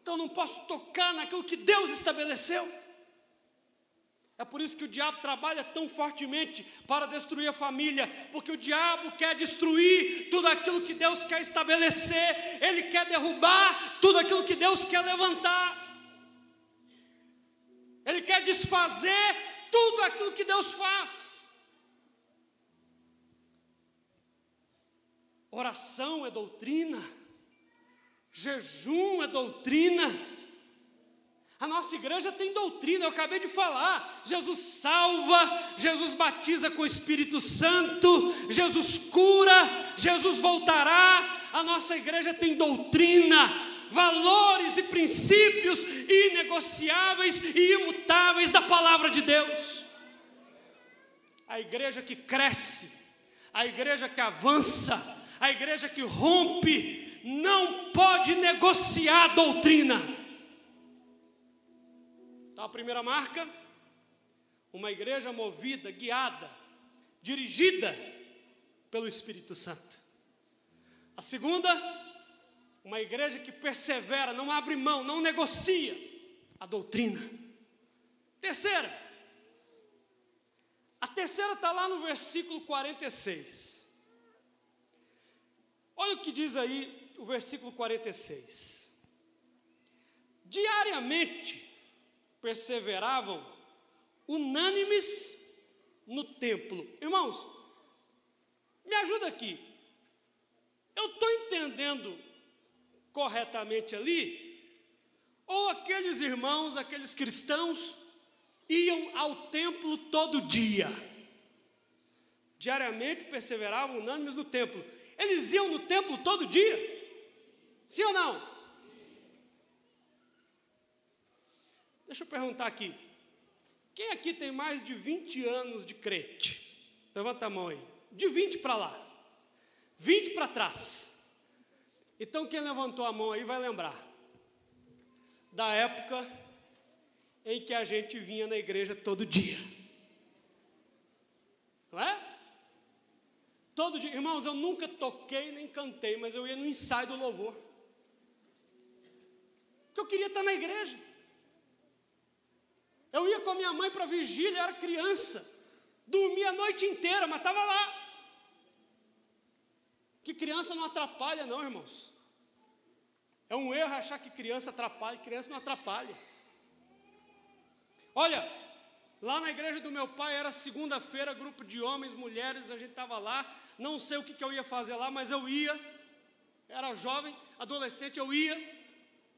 Então não posso tocar naquilo que Deus estabeleceu. É por isso que o diabo trabalha tão fortemente para destruir a família, porque o diabo quer destruir tudo aquilo que Deus quer estabelecer, ele quer derrubar tudo aquilo que Deus quer levantar, ele quer desfazer tudo aquilo que Deus faz. Oração é doutrina. Jejum é doutrina. A nossa igreja tem doutrina, eu acabei de falar. Jesus salva, Jesus batiza com o Espírito Santo, Jesus cura, Jesus voltará. A nossa igreja tem doutrina, valores e princípios inegociáveis e imutáveis da palavra de Deus. A igreja que cresce, a igreja que avança, a igreja que rompe, não pode negociar a doutrina. Então, a primeira marca, uma igreja movida, guiada, dirigida pelo Espírito Santo. A segunda, uma igreja que persevera, não abre mão, não negocia a doutrina. Terceira, a terceira está lá no versículo 46. Olha o que diz aí o versículo 46. Diariamente perseveravam unânimes no templo. Irmãos, me ajuda aqui. Eu estou entendendo corretamente ali? Ou aqueles irmãos, aqueles cristãos, iam ao templo todo dia? Diariamente perseveravam unânimes no templo. Eles iam no templo todo dia? Sim ou não? Deixa eu perguntar aqui. Quem aqui tem mais de 20 anos de crente? Levanta a mão aí. De 20 para lá. 20 para trás. Então quem levantou a mão aí vai lembrar da época em que a gente vinha na igreja todo dia. Não é? Todo dia, irmãos, eu nunca toquei nem cantei, mas eu ia no ensaio do louvor. Porque eu queria estar na igreja. Eu ia com a minha mãe para vigília, era criança. Dormia a noite inteira, mas estava lá. Que criança não atrapalha, não, irmãos. É um erro achar que criança atrapalha, criança não atrapalha. Olha, lá na igreja do meu pai era segunda-feira, grupo de homens, mulheres, a gente estava lá. Não sei o que, que eu ia fazer lá, mas eu ia. Era jovem, adolescente, eu ia.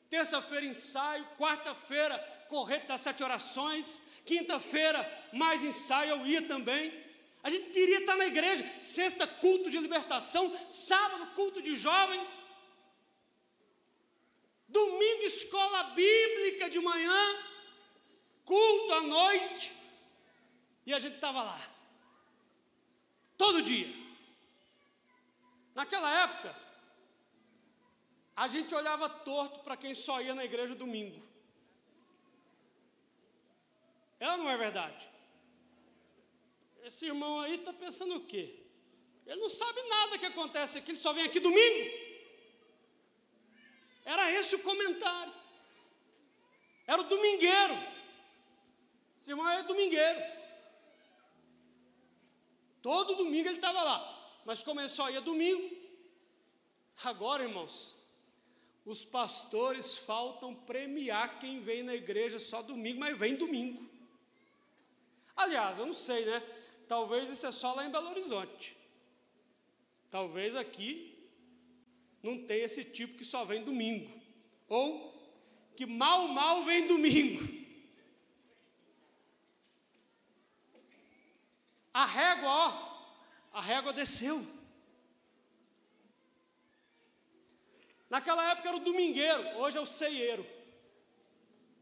Terça-feira, ensaio. Quarta-feira, corrente das sete orações. Quinta-feira, mais ensaio, eu ia também. A gente queria estar na igreja. Sexta, culto de libertação. Sábado, culto de jovens. Domingo, escola bíblica de manhã. Culto à noite. E a gente estava lá. Todo dia. Naquela época, a gente olhava torto para quem só ia na igreja domingo. Ela não é verdade? Esse irmão aí está pensando o quê? Ele não sabe nada que acontece aqui, ele só vem aqui domingo. Era esse o comentário. Era o domingueiro. Esse irmão é domingueiro. Todo domingo ele estava lá. Mas começou a ir domingo. Agora, irmãos, os pastores faltam premiar quem vem na igreja só domingo, mas vem domingo. Aliás, eu não sei, né? Talvez isso é só lá em Belo Horizonte. Talvez aqui não tenha esse tipo que só vem domingo. Ou que mal, mal vem domingo. A régua, ó, a régua desceu. Naquela época era o domingueiro, hoje é o ceieiro.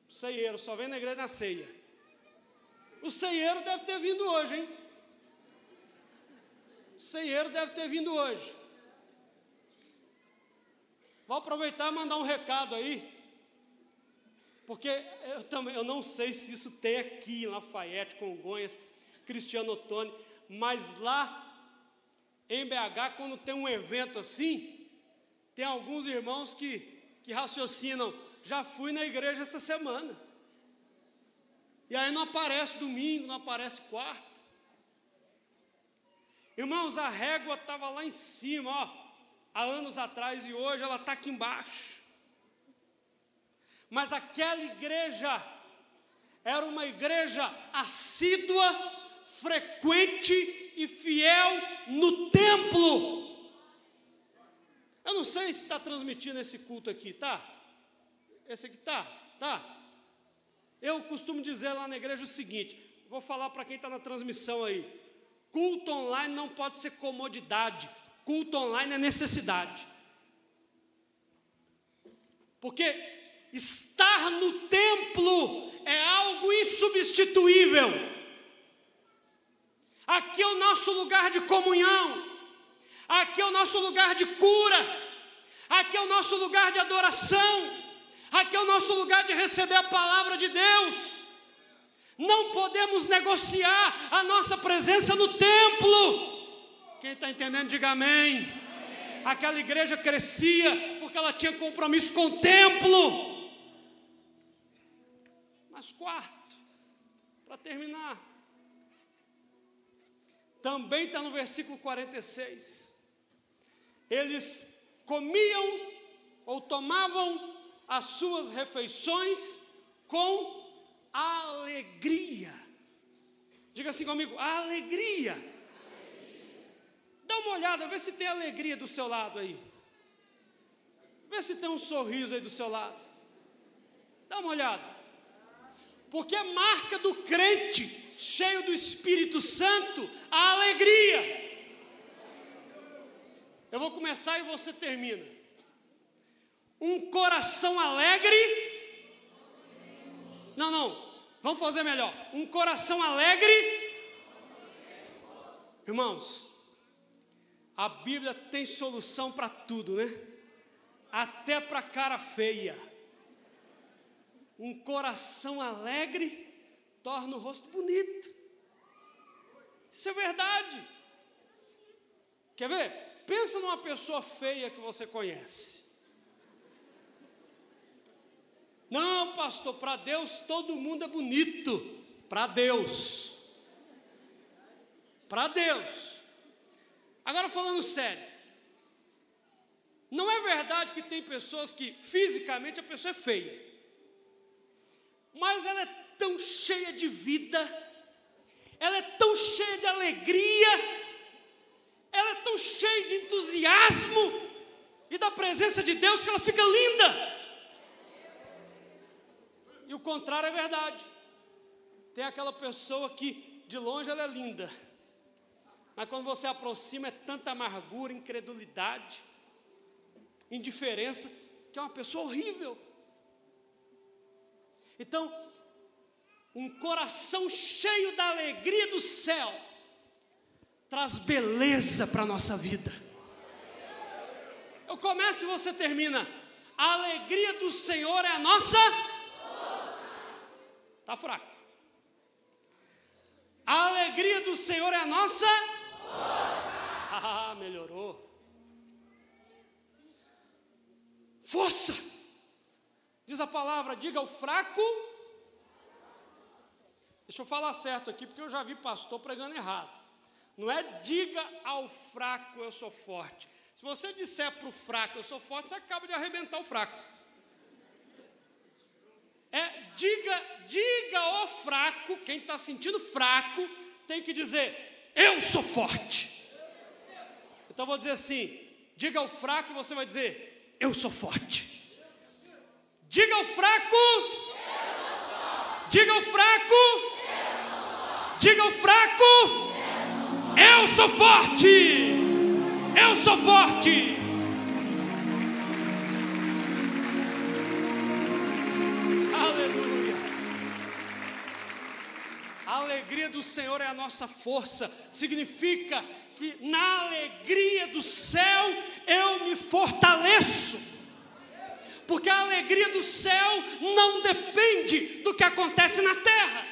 O ceieiro só vem na igreja na ceia. O ceieiro deve ter vindo hoje, hein? O ceieiro deve ter vindo hoje. Vou aproveitar e mandar um recado aí, porque eu também eu não sei se isso tem aqui em Lafayette, Congonhas, Cristiano Ottoni, mas lá em BH, quando tem um evento assim, tem alguns irmãos que, que raciocinam, já fui na igreja essa semana. E aí não aparece domingo, não aparece quarta. Irmãos, a régua estava lá em cima, ó, há anos atrás, e hoje ela está aqui embaixo. Mas aquela igreja era uma igreja assídua, frequente e fiel no templo. Eu não sei se está transmitindo esse culto aqui, tá? Esse aqui tá, tá? Eu costumo dizer lá na igreja o seguinte: vou falar para quem está na transmissão aí. Culto online não pode ser comodidade, culto online é necessidade. Porque estar no templo é algo insubstituível. Aqui é o nosso lugar de comunhão. Aqui é o nosso lugar de cura, aqui é o nosso lugar de adoração, aqui é o nosso lugar de receber a palavra de Deus. Não podemos negociar a nossa presença no templo. Quem está entendendo, diga amém. Aquela igreja crescia porque ela tinha compromisso com o templo. Mas quarto, para terminar, também está no versículo 46 eles comiam ou tomavam as suas refeições com alegria. Diga assim comigo: alegria. alegria. Dá uma olhada, vê se tem alegria do seu lado aí. Vê se tem um sorriso aí do seu lado. Dá uma olhada. Porque é marca do crente, cheio do Espírito Santo, a alegria. Eu vou começar e você termina. Um coração alegre. Não, não. Vamos fazer melhor. Um coração alegre. Irmãos, a Bíblia tem solução para tudo, né? Até para cara feia. Um coração alegre torna o rosto bonito. Isso é verdade. Quer ver? Pensa numa pessoa feia que você conhece. Não, pastor, para Deus todo mundo é bonito. Para Deus. Para Deus. Agora falando sério. Não é verdade que tem pessoas que fisicamente a pessoa é feia. Mas ela é tão cheia de vida. Ela é tão cheia de alegria. Ela é tão cheia de entusiasmo e da presença de Deus que ela fica linda. E o contrário é verdade. Tem aquela pessoa que de longe ela é linda, mas quando você aproxima é tanta amargura, incredulidade, indiferença, que é uma pessoa horrível. Então, um coração cheio da alegria do céu traz beleza para a nossa vida. Eu começo e você termina. A alegria do Senhor é a nossa Está fraco. A alegria do Senhor é a nossa. (laughs) Ah, melhorou. Força. Diz a palavra, diga ao fraco. Deixa eu falar certo aqui, porque eu já vi pastor pregando errado. Não é diga ao fraco eu sou forte. Se você disser para o fraco eu sou forte, você acaba de arrebentar o fraco. É diga, diga ao fraco, quem está sentindo fraco, tem que dizer, eu sou forte. Então vou dizer assim: diga ao fraco e você vai dizer, eu sou forte. Diga ao fraco, diga ao fraco, diga ao fraco, eu sou forte. Eu sou forte. Alegria do Senhor é a nossa força, significa que na alegria do céu eu me fortaleço. Porque a alegria do céu não depende do que acontece na terra.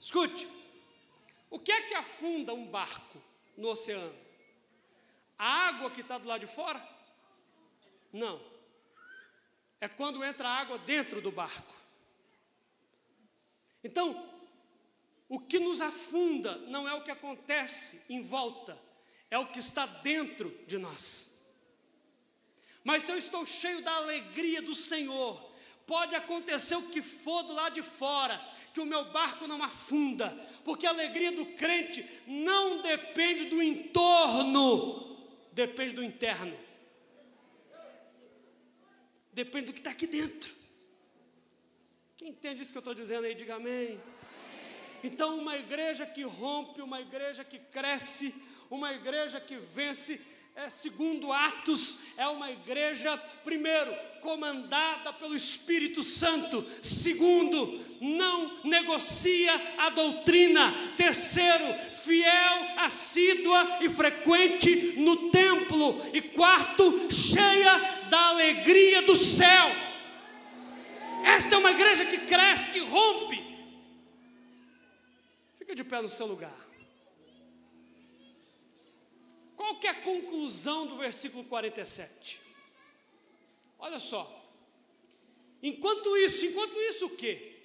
Escute, o que é que afunda um barco no oceano? A água que está do lado de fora? Não. É quando entra água dentro do barco. Então, o que nos afunda não é o que acontece em volta, é o que está dentro de nós. Mas se eu estou cheio da alegria do Senhor, pode acontecer o que for do lado de fora, que o meu barco não afunda, porque a alegria do crente não depende do entorno, depende do interno, depende do que está aqui dentro. Quem entende isso que eu estou dizendo aí, diga amém. Então, uma igreja que rompe, uma igreja que cresce, uma igreja que vence, é, segundo Atos, é uma igreja, primeiro, comandada pelo Espírito Santo, segundo, não negocia a doutrina, terceiro, fiel, assídua e frequente no templo, e quarto, cheia da alegria do céu. Esta é uma igreja que cresce, que rompe. Fica de pé no seu lugar. Qual que é a conclusão do versículo 47? Olha só. Enquanto isso, enquanto isso o quê?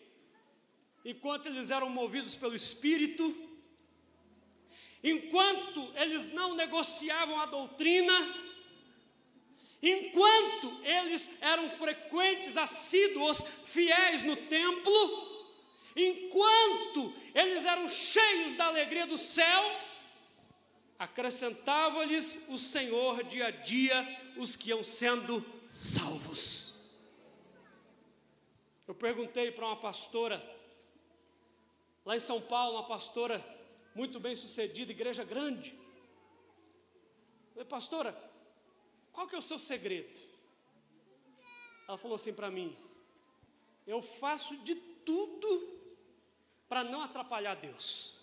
Enquanto eles eram movidos pelo Espírito, enquanto eles não negociavam a doutrina, Enquanto eles eram frequentes, assíduos, fiéis no templo, enquanto eles eram cheios da alegria do céu, acrescentava-lhes o Senhor dia a dia os que iam sendo salvos. Eu perguntei para uma pastora, lá em São Paulo, uma pastora muito bem sucedida, igreja grande. falei, pastora, qual que é o seu segredo? Ela falou assim para mim: Eu faço de tudo para não atrapalhar Deus.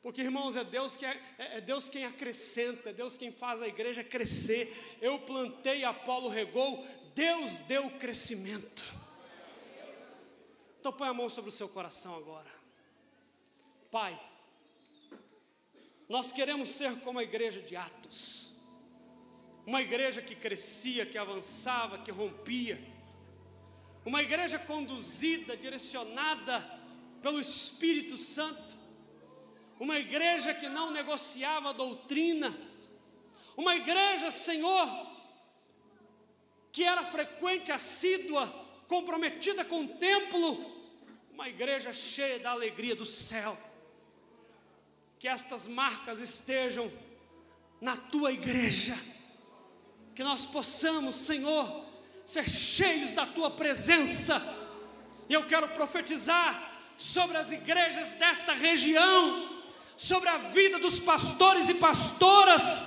Porque, irmãos, é Deus, que é, é, é Deus quem acrescenta, é Deus quem faz a igreja crescer. Eu plantei, Apolo regou, Deus deu o crescimento. Então põe a mão sobre o seu coração agora. Pai, nós queremos ser como a igreja de Atos uma igreja que crescia, que avançava, que rompia, uma igreja conduzida, direcionada pelo Espírito Santo, uma igreja que não negociava doutrina, uma igreja, Senhor, que era frequente, assídua, comprometida com o templo, uma igreja cheia da alegria do céu. Que estas marcas estejam na tua igreja, que nós possamos, Senhor, ser cheios da tua presença. E eu quero profetizar sobre as igrejas desta região, sobre a vida dos pastores e pastoras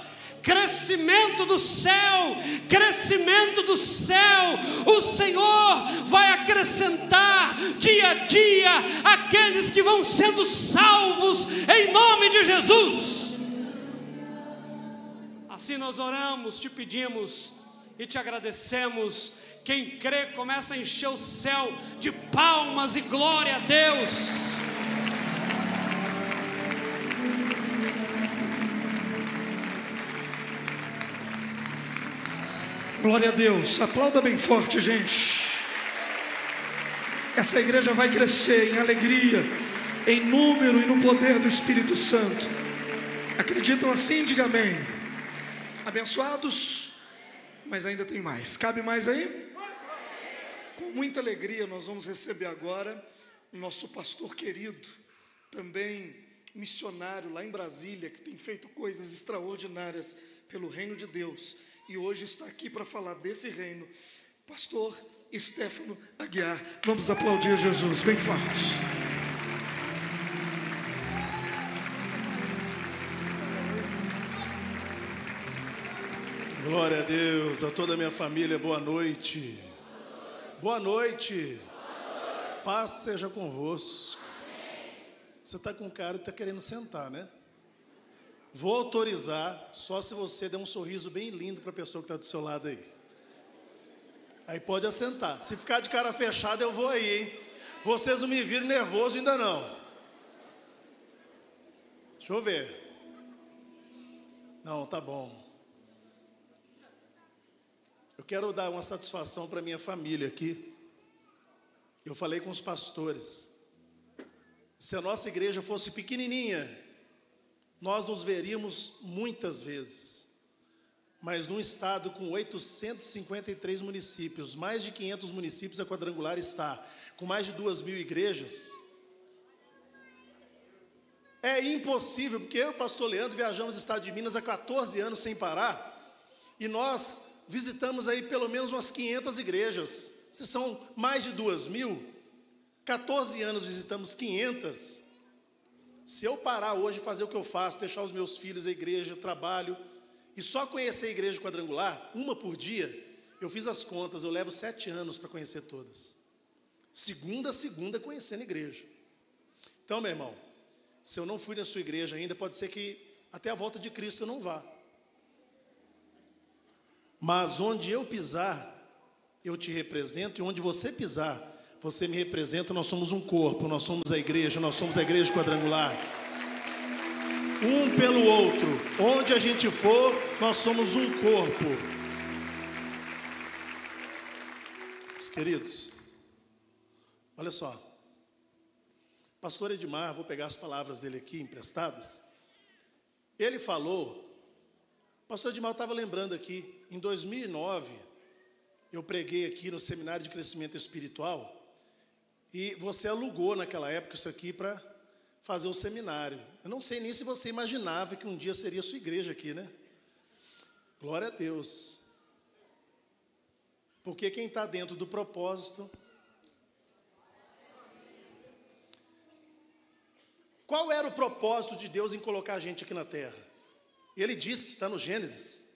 crescimento do céu, crescimento do céu. O Senhor vai acrescentar dia a dia aqueles que vão sendo salvos em nome de Jesus. Assim nós oramos, te pedimos e te agradecemos. Quem crê começa a encher o céu de palmas e glória a Deus. Glória a Deus. Aplauda bem forte, gente. Essa igreja vai crescer em alegria, em número e no poder do Espírito Santo. Acreditam assim? Diga amém. Abençoados, mas ainda tem mais. Cabe mais aí? Com muita alegria, nós vamos receber agora o nosso pastor querido, também missionário lá em Brasília, que tem feito coisas extraordinárias pelo reino de Deus e hoje está aqui para falar desse reino, pastor Stefano Aguiar. Vamos aplaudir Jesus bem forte. Glória a Deus, a toda a minha família, boa noite. Boa noite. Paz seja convosco. Você está com cara e está querendo sentar, né? Vou autorizar só se você der um sorriso bem lindo para a pessoa que está do seu lado aí. Aí pode assentar. Se ficar de cara fechada, eu vou aí, hein? Vocês não me viram nervoso ainda não. Deixa eu ver. Não, tá bom. Quero dar uma satisfação para minha família aqui. Eu falei com os pastores. Se a nossa igreja fosse pequenininha, nós nos veríamos muitas vezes, mas num estado com 853 municípios, mais de 500 municípios, a quadrangular está, com mais de duas mil igrejas, é impossível, porque eu e o pastor Leandro viajamos no estado de Minas há 14 anos sem parar, e nós visitamos aí pelo menos umas 500 igrejas, se são mais de duas mil, 14 anos visitamos 500, se eu parar hoje fazer o que eu faço, deixar os meus filhos a igreja, trabalho, e só conhecer a igreja quadrangular, uma por dia, eu fiz as contas, eu levo sete anos para conhecer todas. Segunda a segunda conhecendo a igreja. Então, meu irmão, se eu não fui na sua igreja ainda, pode ser que até a volta de Cristo eu não vá. Mas onde eu pisar, eu te represento, e onde você pisar, você me representa, nós somos um corpo, nós somos a igreja, nós somos a igreja quadrangular. Um pelo outro, onde a gente for, nós somos um corpo. Queridos, olha só, Pastor Edmar, vou pegar as palavras dele aqui emprestadas. Ele falou, Pastor Edmar estava lembrando aqui, em 2009, eu preguei aqui no seminário de crescimento espiritual. E você alugou naquela época isso aqui para fazer o seminário. Eu não sei nem se você imaginava que um dia seria sua igreja aqui, né? Glória a Deus. Porque quem está dentro do propósito. Qual era o propósito de Deus em colocar a gente aqui na terra? Ele disse, está no Gênesis.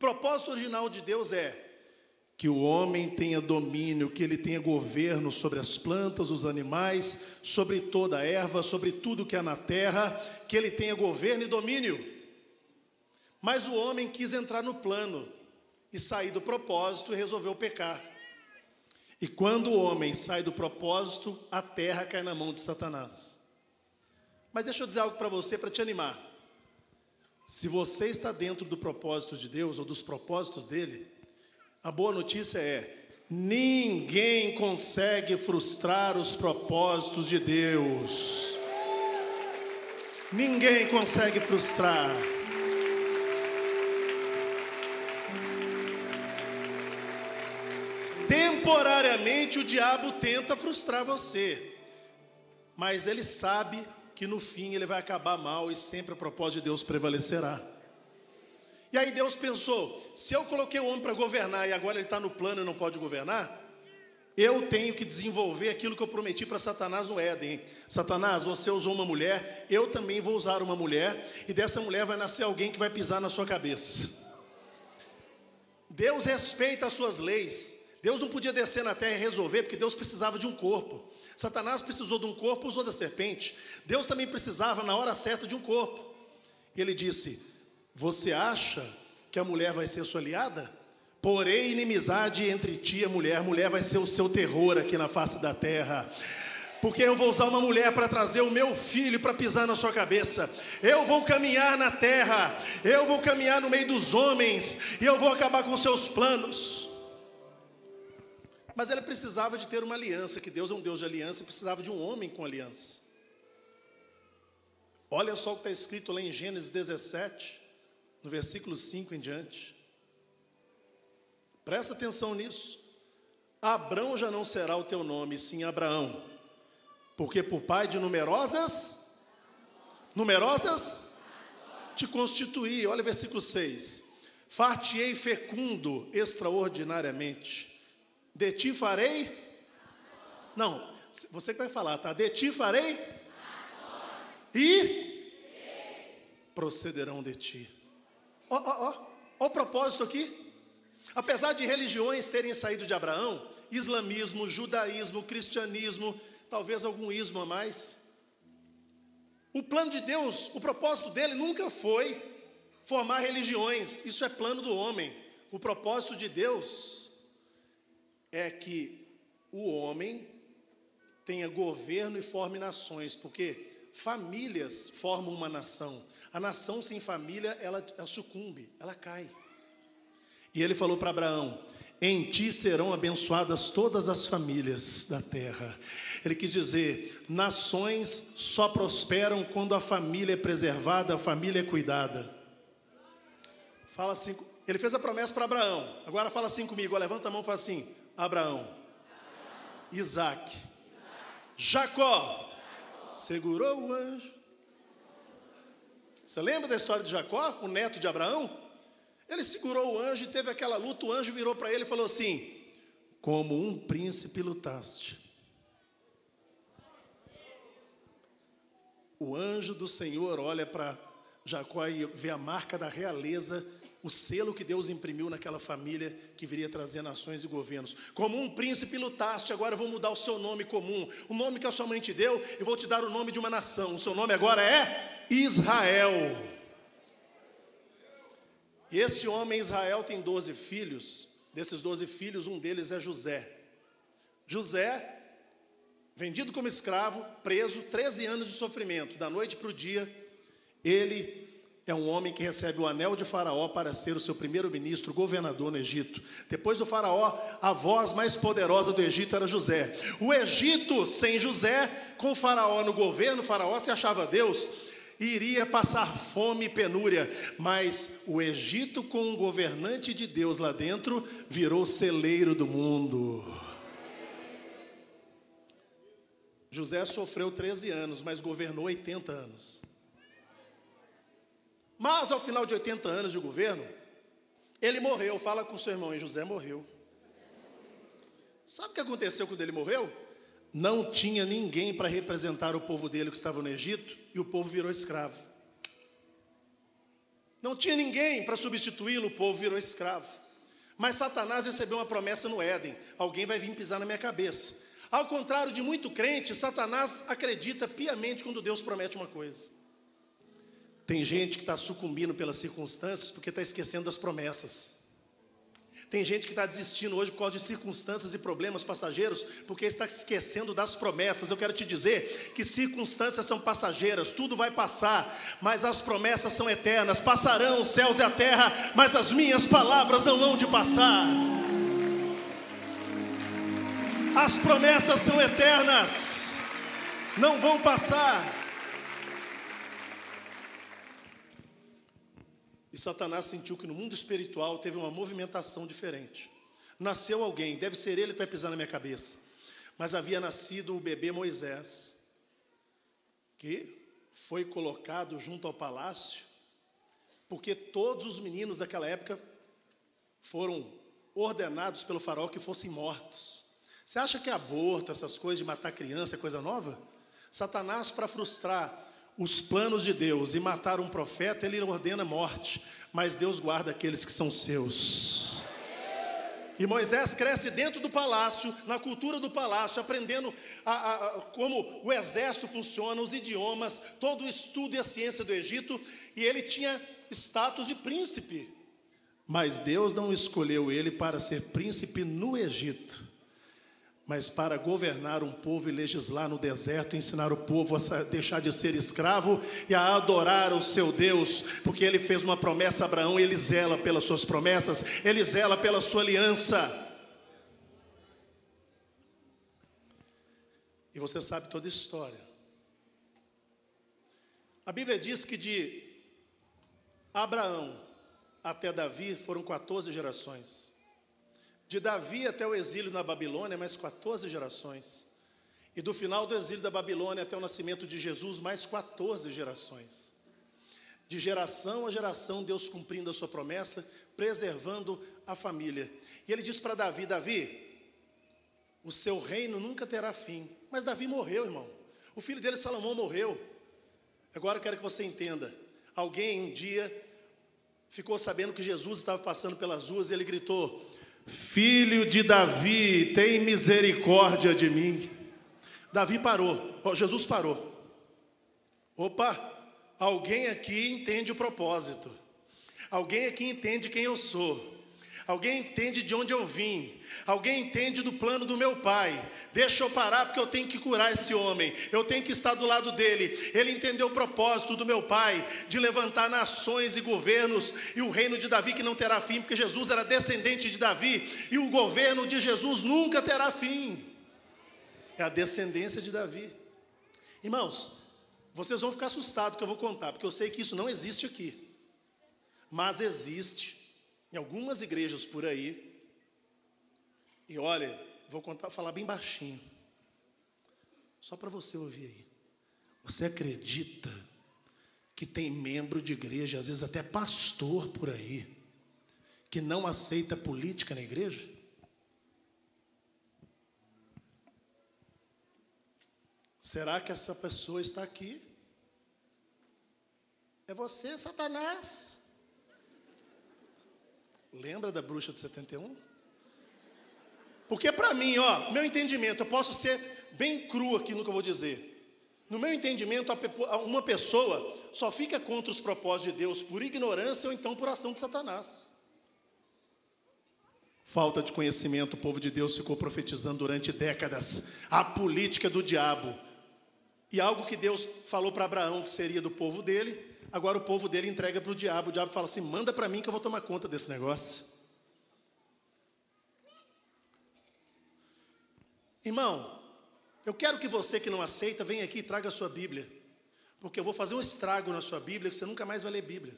Propósito original de Deus é que o homem tenha domínio, que ele tenha governo sobre as plantas, os animais, sobre toda a erva, sobre tudo que há na terra, que ele tenha governo e domínio. Mas o homem quis entrar no plano e sair do propósito e resolveu pecar. E quando o homem sai do propósito, a terra cai na mão de Satanás. Mas deixa eu dizer algo para você para te animar. Se você está dentro do propósito de Deus ou dos propósitos dele, a boa notícia é: ninguém consegue frustrar os propósitos de Deus. Ninguém consegue frustrar. Temporariamente o diabo tenta frustrar você, mas ele sabe que no fim ele vai acabar mal e sempre o propósito de Deus prevalecerá. E aí Deus pensou: se eu coloquei o homem para governar e agora ele está no plano e não pode governar, eu tenho que desenvolver aquilo que eu prometi para Satanás no Éden. Satanás, você usou uma mulher, eu também vou usar uma mulher, e dessa mulher vai nascer alguém que vai pisar na sua cabeça. Deus respeita as suas leis, Deus não podia descer na terra e resolver, porque Deus precisava de um corpo. Satanás precisou de um corpo, usou da serpente. Deus também precisava, na hora certa, de um corpo. E ele disse: Você acha que a mulher vai ser sua aliada? Porém, inimizade entre ti e a mulher, mulher vai ser o seu terror aqui na face da terra porque eu vou usar uma mulher para trazer o meu filho para pisar na sua cabeça. Eu vou caminhar na terra, eu vou caminhar no meio dos homens, e eu vou acabar com seus planos. Mas ela precisava de ter uma aliança, que Deus é um Deus de aliança, e precisava de um homem com aliança. Olha só o que está escrito lá em Gênesis 17, no versículo 5 em diante. Presta atenção nisso. Abrão já não será o teu nome, sim Abraão, porque por pai de numerosas, numerosas, te constituí. Olha o versículo 6. Fartiei fecundo extraordinariamente de ti farei? Não, você que vai falar, tá? De ti farei? E procederão de ti. Ó, ó, ó, ó o propósito aqui. Apesar de religiões terem saído de Abraão, islamismo, judaísmo, cristianismo, talvez algum ismo a mais, o plano de Deus, o propósito dele nunca foi formar religiões, isso é plano do homem. O propósito de Deus é que o homem tenha governo e forme nações, porque famílias formam uma nação. A nação sem família, ela, ela sucumbe, ela cai. E ele falou para Abraão: Em ti serão abençoadas todas as famílias da terra. Ele quis dizer: nações só prosperam quando a família é preservada, a família é cuidada. Fala assim, ele fez a promessa para Abraão. Agora fala assim comigo, levanta a mão e fala assim: Abraão, Isaac, Jacó, segurou o anjo. Você lembra da história de Jacó, o neto de Abraão? Ele segurou o anjo e teve aquela luta. O anjo virou para ele e falou assim: Como um príncipe lutaste. O anjo do Senhor olha para Jacó e vê a marca da realeza o selo que Deus imprimiu naquela família que viria trazer nações e governos. Como um príncipe lutaste, agora eu vou mudar o seu nome comum, o nome que a sua mãe te deu, e vou te dar o nome de uma nação. O seu nome agora é Israel. Este homem, Israel, tem 12 filhos. Desses 12 filhos, um deles é José. José, vendido como escravo, preso, 13 anos de sofrimento, da noite para o dia, ele é um homem que recebe o anel de Faraó para ser o seu primeiro-ministro, governador no Egito. Depois do Faraó, a voz mais poderosa do Egito era José. O Egito sem José, com Faraó no governo, Faraó se achava Deus, iria passar fome e penúria, mas o Egito, com um governante de Deus lá dentro, virou celeiro do mundo. José sofreu 13 anos, mas governou 80 anos. Mas ao final de 80 anos de governo, ele morreu. Fala com seu irmão, e José morreu. Sabe o que aconteceu quando ele morreu? Não tinha ninguém para representar o povo dele que estava no Egito e o povo virou escravo. Não tinha ninguém para substituí-lo, o povo virou escravo. Mas Satanás recebeu uma promessa no Éden: alguém vai vir pisar na minha cabeça. Ao contrário de muito crente, Satanás acredita piamente quando Deus promete uma coisa. Tem gente que está sucumbindo pelas circunstâncias porque está esquecendo das promessas. Tem gente que está desistindo hoje por causa de circunstâncias e problemas passageiros, porque está esquecendo das promessas. Eu quero te dizer que circunstâncias são passageiras, tudo vai passar, mas as promessas são eternas. Passarão os céus e a terra, mas as minhas palavras não hão de passar. As promessas são eternas, não vão passar. E Satanás sentiu que no mundo espiritual teve uma movimentação diferente. Nasceu alguém, deve ser ele que vai pisar na minha cabeça. Mas havia nascido o bebê Moisés, que foi colocado junto ao palácio, porque todos os meninos daquela época foram ordenados pelo faraó que fossem mortos. Você acha que aborto, essas coisas de matar criança é coisa nova? Satanás, para frustrar os planos de Deus e matar um profeta, ele ordena morte, mas Deus guarda aqueles que são seus. E Moisés cresce dentro do palácio, na cultura do palácio, aprendendo a, a, a, como o exército funciona, os idiomas, todo o estudo e a ciência do Egito, e ele tinha status de príncipe. Mas Deus não escolheu ele para ser príncipe no Egito mas para governar um povo e legislar no deserto, ensinar o povo a deixar de ser escravo e a adorar o seu Deus, porque ele fez uma promessa a Abraão ele zela pelas suas promessas, ele zela pela sua aliança. E você sabe toda a história. A Bíblia diz que de Abraão até Davi foram 14 gerações. De Davi até o exílio na Babilônia, mais 14 gerações. E do final do exílio da Babilônia até o nascimento de Jesus, mais 14 gerações. De geração a geração, Deus cumprindo a sua promessa, preservando a família. E ele diz para Davi: Davi, o seu reino nunca terá fim. Mas Davi morreu, irmão. O filho dele, Salomão, morreu. Agora eu quero que você entenda. Alguém um dia ficou sabendo que Jesus estava passando pelas ruas e ele gritou: Filho de Davi, tem misericórdia de mim. Davi parou, Jesus parou. Opa, alguém aqui entende o propósito. Alguém aqui entende quem eu sou. Alguém entende de onde eu vim. Alguém entende do plano do meu pai. Deixa eu parar porque eu tenho que curar esse homem. Eu tenho que estar do lado dele. Ele entendeu o propósito do meu pai de levantar nações e governos e o reino de Davi que não terá fim, porque Jesus era descendente de Davi e o governo de Jesus nunca terá fim. É a descendência de Davi. Irmãos, vocês vão ficar assustados que eu vou contar, porque eu sei que isso não existe aqui. Mas existe em algumas igrejas por aí. E olha, vou contar, falar bem baixinho. Só para você ouvir aí. Você acredita que tem membro de igreja, às vezes até pastor por aí, que não aceita política na igreja? Será que essa pessoa está aqui? É você, Satanás. Lembra da bruxa de 71? Porque para mim, ó, meu entendimento, eu posso ser bem cru aqui no que eu vou dizer. No meu entendimento, uma pessoa só fica contra os propósitos de Deus por ignorância ou então por ação de Satanás. Falta de conhecimento, o povo de Deus ficou profetizando durante décadas a política do diabo. E algo que Deus falou para Abraão que seria do povo dele, Agora o povo dele entrega para o diabo. O diabo fala assim: manda para mim que eu vou tomar conta desse negócio. Irmão, eu quero que você que não aceita venha aqui e traga a sua Bíblia. Porque eu vou fazer um estrago na sua Bíblia que você nunca mais vai ler Bíblia.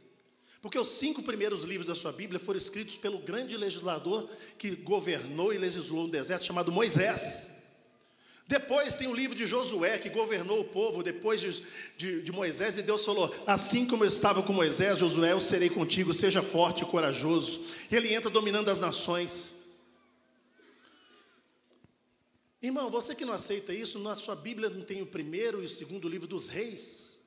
Porque os cinco primeiros livros da sua Bíblia foram escritos pelo grande legislador que governou e legislou no deserto, chamado Moisés. Depois tem o livro de Josué, que governou o povo depois de, de, de, Moisés, e Deus falou: Assim como eu estava com Moisés, Josué, eu serei contigo, seja forte e corajoso. E ele entra dominando as nações. Irmão, você que não aceita isso, na sua Bíblia não tem o primeiro e o segundo livro dos reis.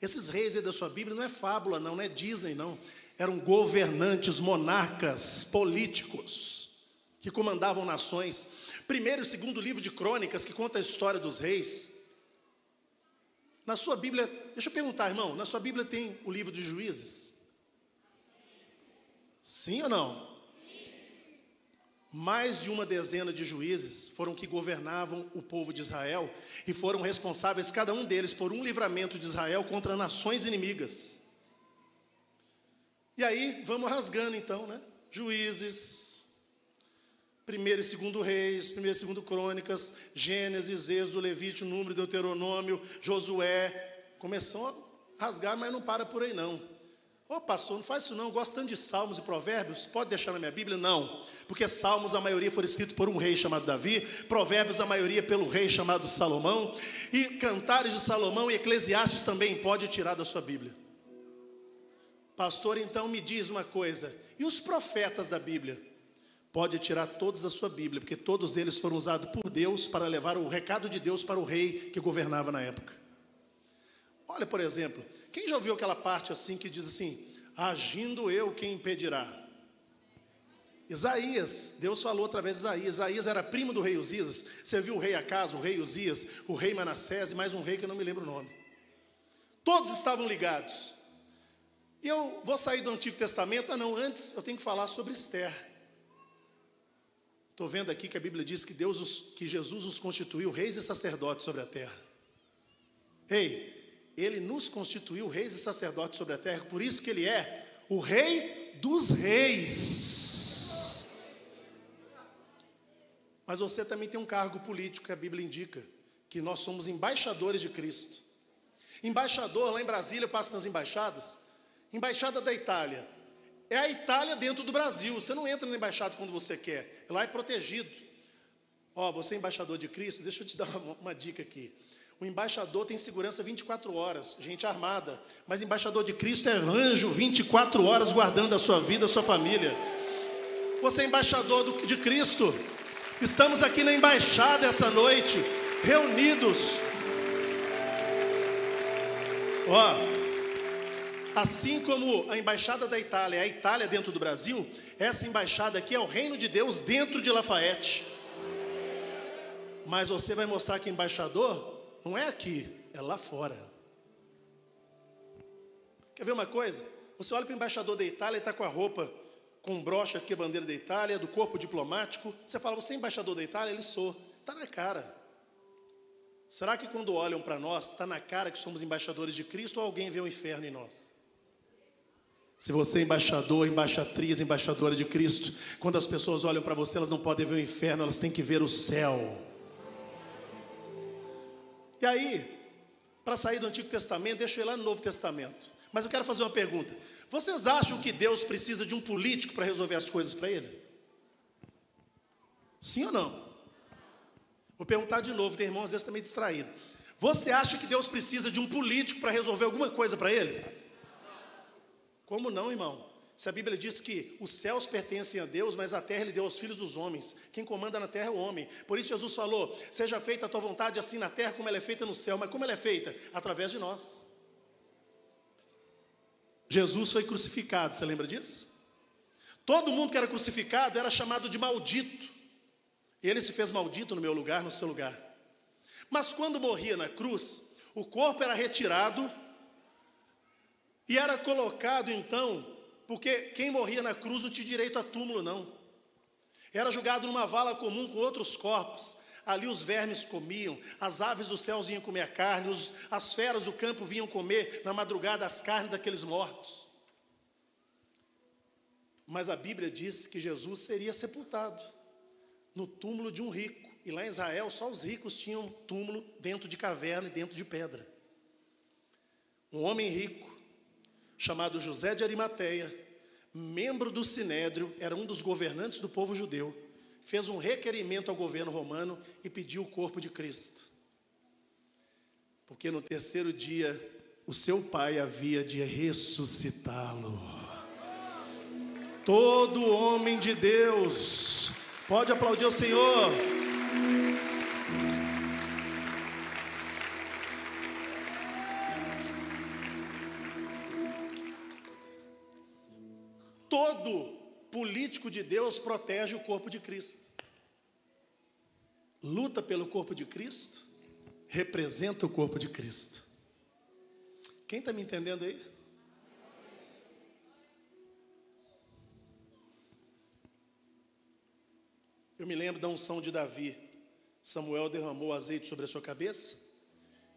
Esses reis aí da sua Bíblia não é fábula, não, não é Disney, não. Eram governantes, monarcas, políticos, que comandavam nações primeiro e segundo livro de crônicas, que conta a história dos reis. Na sua Bíblia, deixa eu perguntar, irmão, na sua Bíblia tem o livro de juízes? Sim ou não? mais de uma dezena de juízes foram que governavam o povo de Israel e foram responsáveis, cada um deles, por um livramento de Israel contra nações inimigas. E aí, vamos rasgando então, né? Juízes, primeiro e segundo reis, primeiro e segundo crônicas, Gênesis, Êxodo, Levítico, Número, Deuteronômio, Josué. Começou a rasgar, mas não para por aí não. Ô pastor, não faz isso não, gosto tanto de salmos e provérbios, pode deixar na minha Bíblia? Não, porque salmos a maioria foram escritos por um rei chamado Davi, provérbios a maioria pelo rei chamado Salomão, e cantares de Salomão e Eclesiastes também pode tirar da sua Bíblia. Pastor, então me diz uma coisa, e os profetas da Bíblia? Pode tirar todos da sua Bíblia, porque todos eles foram usados por Deus para levar o recado de Deus para o rei que governava na época. Olha, por exemplo, quem já ouviu aquela parte assim que diz assim: Agindo eu, quem impedirá? Isaías, Deus falou através de Isaías. Isaías era primo do rei Uzias. Você viu o rei Acaso, o rei Uzias, o rei Manassés e mais um rei que eu não me lembro o nome. Todos estavam ligados. E eu vou sair do Antigo Testamento. Ah, não, antes eu tenho que falar sobre Esther. Estou vendo aqui que a Bíblia diz que Deus, que Jesus os constituiu reis e sacerdotes sobre a terra. Ei, ele nos constituiu reis e sacerdotes sobre a terra, por isso que ele é o rei dos reis. Mas você também tem um cargo político que a Bíblia indica, que nós somos embaixadores de Cristo. Embaixador, lá em Brasília, eu passo nas embaixadas, embaixada da Itália. É a Itália dentro do Brasil. Você não entra na embaixada quando você quer. Lá é protegido. Ó, você é embaixador de Cristo, deixa eu te (laughs) dar uma, uma dica aqui. O embaixador tem segurança 24 horas, gente armada. Mas embaixador de Cristo é anjo 24 horas guardando a sua vida, a sua família. Você é embaixador do, de Cristo. Estamos aqui na embaixada essa noite, reunidos. Ó, assim como a embaixada da Itália é a Itália dentro do Brasil, essa embaixada aqui é o reino de Deus dentro de Lafayette. Mas você vai mostrar que embaixador não é aqui, é lá fora. Quer ver uma coisa? Você olha para o embaixador da Itália e está com a roupa com brocha aqui, a bandeira da Itália, do corpo diplomático. Você fala, você é embaixador da Itália? Ele sou. Está na cara. Será que quando olham para nós, está na cara que somos embaixadores de Cristo ou alguém vê o inferno em nós? Se você é embaixador, embaixatriz, embaixadora de Cristo, quando as pessoas olham para você, elas não podem ver o inferno, elas têm que ver o céu. E aí, para sair do Antigo Testamento, deixa eu ir lá no Novo Testamento. Mas eu quero fazer uma pergunta. Vocês acham que Deus precisa de um político para resolver as coisas para ele? Sim ou não? Vou perguntar de novo, tem irmão às vezes também distraído. Você acha que Deus precisa de um político para resolver alguma coisa para ele? Como não, irmão? Se a Bíblia diz que os céus pertencem a Deus, mas a terra ele deu aos filhos dos homens. Quem comanda na terra é o homem. Por isso Jesus falou: Seja feita a tua vontade assim na terra como ela é feita no céu. Mas como ela é feita? Através de nós. Jesus foi crucificado, você lembra disso? Todo mundo que era crucificado era chamado de maldito. Ele se fez maldito no meu lugar, no seu lugar. Mas quando morria na cruz, o corpo era retirado e era colocado então porque quem morria na cruz não tinha direito a túmulo, não. Era jogado numa vala comum com outros corpos. Ali os vermes comiam, as aves dos céus vinham comer a carne, os, as feras do campo vinham comer na madrugada as carnes daqueles mortos. Mas a Bíblia diz que Jesus seria sepultado no túmulo de um rico. E lá em Israel só os ricos tinham túmulo dentro de caverna e dentro de pedra. Um homem rico chamado José de Arimateia, membro do Sinédrio, era um dos governantes do povo judeu, fez um requerimento ao governo romano e pediu o corpo de Cristo. Porque no terceiro dia o seu pai havia de ressuscitá-lo. Todo homem de Deus, pode aplaudir o Senhor. Todo político de Deus protege o corpo de Cristo. Luta pelo corpo de Cristo, representa o corpo de Cristo. Quem está me entendendo aí? Eu me lembro da unção de Davi. Samuel derramou azeite sobre a sua cabeça.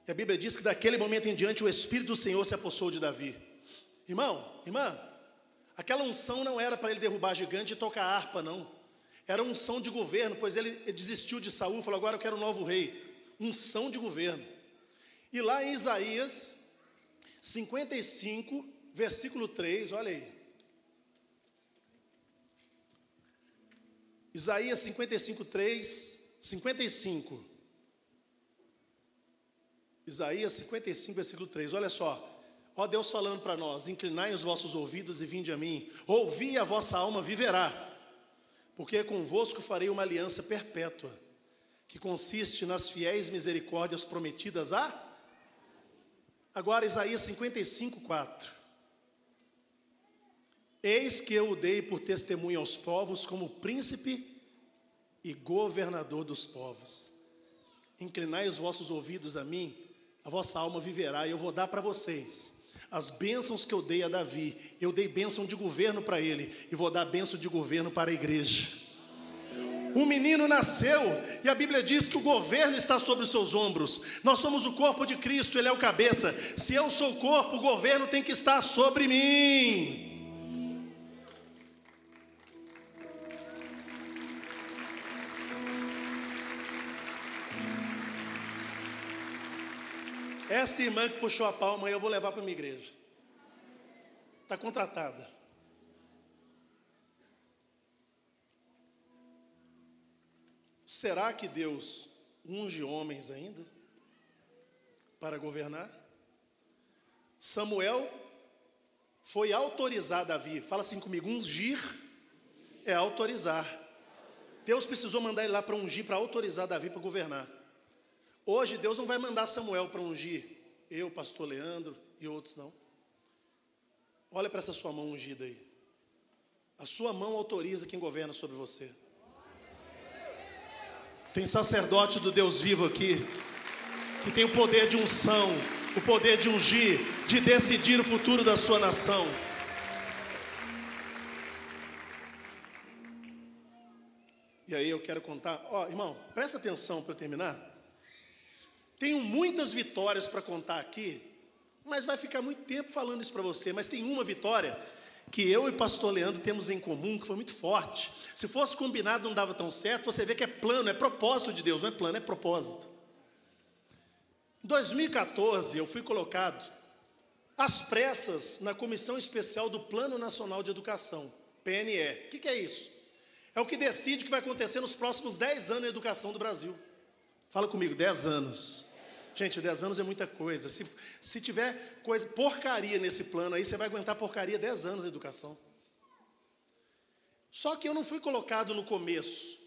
E a Bíblia diz que daquele momento em diante o Espírito do Senhor se apossou de Davi. Irmão, irmã, aquela unção não era para ele derrubar gigante e tocar harpa, não. Era unção de governo, pois ele desistiu de Saul, falou: agora eu quero um novo rei. Unção de governo. E lá em Isaías 55, versículo 3, olha aí. Isaías 55, 3, 55. Isaías 55, versículo 3, olha só. Ó Deus falando para nós: inclinai os vossos ouvidos e vinde a mim, ouvi a vossa alma viverá, porque convosco farei uma aliança perpétua, que consiste nas fiéis misericórdias prometidas a. Agora, Isaías 55, 4. Eis que eu o dei por testemunho aos povos, como príncipe e governador dos povos. Inclinai os vossos ouvidos a mim, a vossa alma viverá, e eu vou dar para vocês as bênçãos que eu dei a Davi. Eu dei bênção de governo para ele, e vou dar bênção de governo para a igreja. Um menino nasceu e a Bíblia diz que o governo está sobre os seus ombros. Nós somos o corpo de Cristo, Ele é o cabeça. Se eu sou o corpo, o governo tem que estar sobre mim. Essa irmã que puxou a palma, eu vou levar para minha igreja. Está contratada. Será que Deus unge homens ainda para governar? Samuel foi autorizar Davi. Fala assim comigo: ungir é autorizar. Deus precisou mandar ele lá para ungir, para autorizar Davi para governar. Hoje Deus não vai mandar Samuel para ungir eu, pastor Leandro e outros não. Olha para essa sua mão ungida aí. A sua mão autoriza quem governa sobre você. Tem sacerdote do Deus vivo aqui, que tem o poder de unção, o poder de ungir, de decidir o futuro da sua nação. E aí eu quero contar, ó, irmão, presta atenção para terminar. Tenho muitas vitórias para contar aqui, mas vai ficar muito tempo falando isso para você. Mas tem uma vitória que eu e pastor Leandro temos em comum, que foi muito forte. Se fosse combinado, não dava tão certo. Você vê que é plano, é propósito de Deus, não é plano, é propósito. Em 2014, eu fui colocado às pressas na Comissão Especial do Plano Nacional de Educação, PNE. O que, que é isso? É o que decide o que vai acontecer nos próximos 10 anos na educação do Brasil. Fala comigo, 10 anos. Gente, 10 anos é muita coisa. Se, se tiver coisa, porcaria nesse plano aí, você vai aguentar porcaria 10 anos de educação. Só que eu não fui colocado no começo.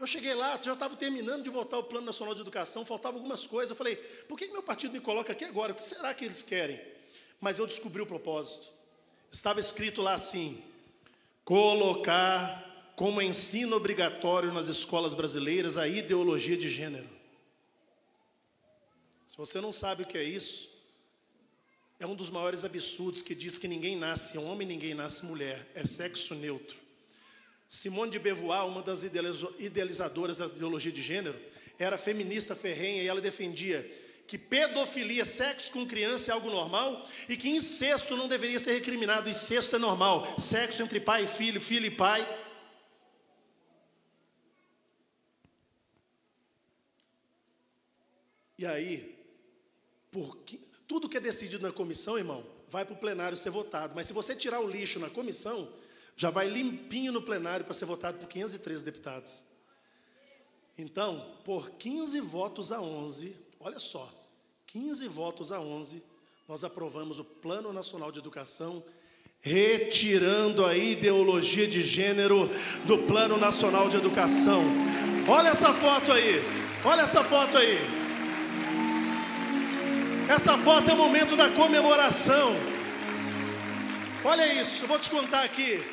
Eu cheguei lá, já estava terminando de votar o Plano Nacional de Educação, faltavam algumas coisas. Eu falei, por que, que meu partido me coloca aqui agora? O que será que eles querem? Mas eu descobri o propósito. Estava escrito lá assim: colocar como ensino obrigatório nas escolas brasileiras a ideologia de gênero. Se você não sabe o que é isso, é um dos maiores absurdos que diz que ninguém nasce homem, ninguém nasce mulher, é sexo neutro. Simone de Beauvoir, uma das idealizadoras da ideologia de gênero, era feminista ferrenha e ela defendia que pedofilia, sexo com criança é algo normal e que incesto não deveria ser recriminado, incesto é normal, sexo entre pai e filho, filho e pai. E aí, porque tudo que é decidido na comissão, irmão, vai para o plenário ser votado. Mas se você tirar o lixo na comissão, já vai limpinho no plenário para ser votado por 513 deputados. Então, por 15 votos a 11, olha só, 15 votos a 11, nós aprovamos o Plano Nacional de Educação, retirando a ideologia de gênero do Plano Nacional de Educação. Olha essa foto aí, olha essa foto aí. Essa foto é o momento da comemoração. Olha isso, eu vou te contar aqui.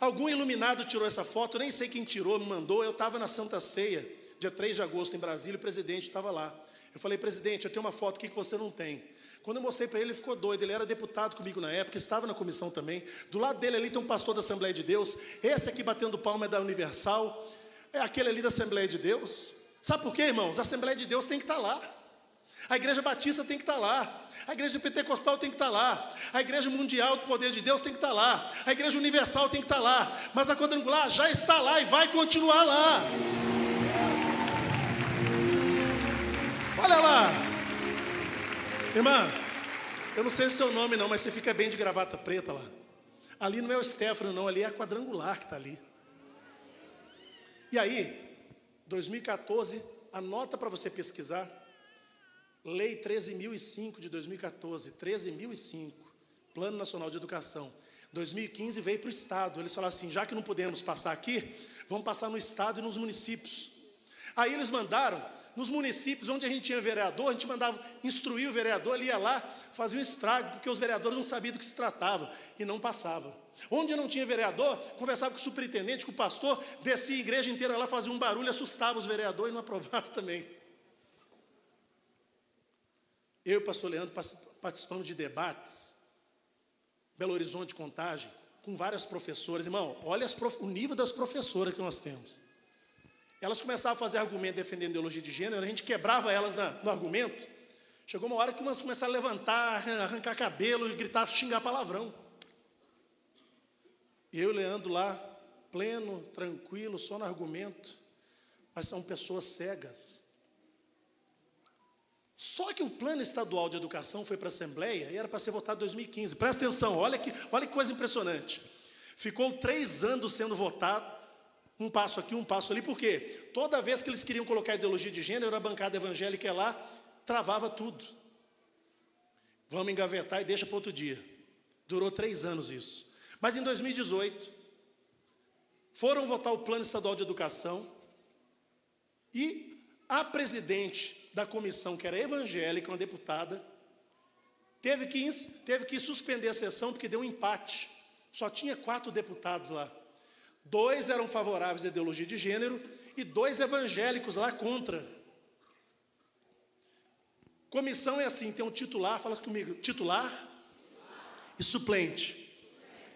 Algum iluminado tirou essa foto, nem sei quem tirou, me mandou. Eu estava na Santa Ceia, dia 3 de agosto, em Brasília, o presidente estava lá. Eu falei, presidente, eu tenho uma foto aqui que você não tem. Quando eu mostrei para ele, ele ficou doido. Ele era deputado comigo na época, estava na comissão também. Do lado dele ali tem um pastor da Assembleia de Deus. Esse aqui batendo palma é da Universal. É aquele ali da Assembleia de Deus. Sabe por quê, irmãos? A Assembleia de Deus tem que estar lá. A Igreja Batista tem que estar lá. A Igreja Pentecostal tem que estar lá. A Igreja Mundial do Poder de Deus tem que estar lá. A Igreja Universal tem que estar lá. Mas a quadrangular já está lá e vai continuar lá. Olha lá. Irmã, eu não sei o seu nome não, mas você fica bem de gravata preta lá. Ali não é o Stefano não, ali é a quadrangular que está ali. E aí, 2014, anota para você pesquisar. Lei 13.005 de 2014, 13.005, Plano Nacional de Educação. 2015 veio para o Estado. Eles falaram assim: já que não podemos passar aqui, vamos passar no Estado e nos municípios. Aí eles mandaram, nos municípios onde a gente tinha vereador, a gente mandava instruir o vereador, ele ia lá, fazia um estrago, porque os vereadores não sabiam do que se tratava e não passava. Onde não tinha vereador, conversava com o superintendente, com o pastor, descia a igreja inteira lá, fazia um barulho, assustava os vereadores e não aprovava (laughs) também. Eu e o pastor Leandro participamos de debates, Belo Horizonte, Contagem, com várias professoras. Irmão, olha prof... o nível das professoras que nós temos. Elas começavam a fazer argumento defendendo ideologia de gênero, a gente quebrava elas na, no argumento. Chegou uma hora que umas começaram a levantar, arrancar cabelo e gritar, xingar palavrão. E eu e o Leandro lá, pleno, tranquilo, só no argumento. Mas são pessoas cegas. Só que o plano estadual de educação foi para a Assembleia e era para ser votado em 2015. Presta atenção, olha que, olha que coisa impressionante. Ficou três anos sendo votado, um passo aqui, um passo ali, por quê? Toda vez que eles queriam colocar ideologia de gênero, a bancada evangélica lá, travava tudo. Vamos engavetar e deixa para outro dia. Durou três anos isso. Mas em 2018, foram votar o plano estadual de educação e a presidente da comissão, que era evangélica, uma deputada, teve que, teve que suspender a sessão porque deu um empate. Só tinha quatro deputados lá. Dois eram favoráveis à ideologia de gênero e dois evangélicos lá contra. Comissão é assim, tem um titular, fala comigo, titular e suplente.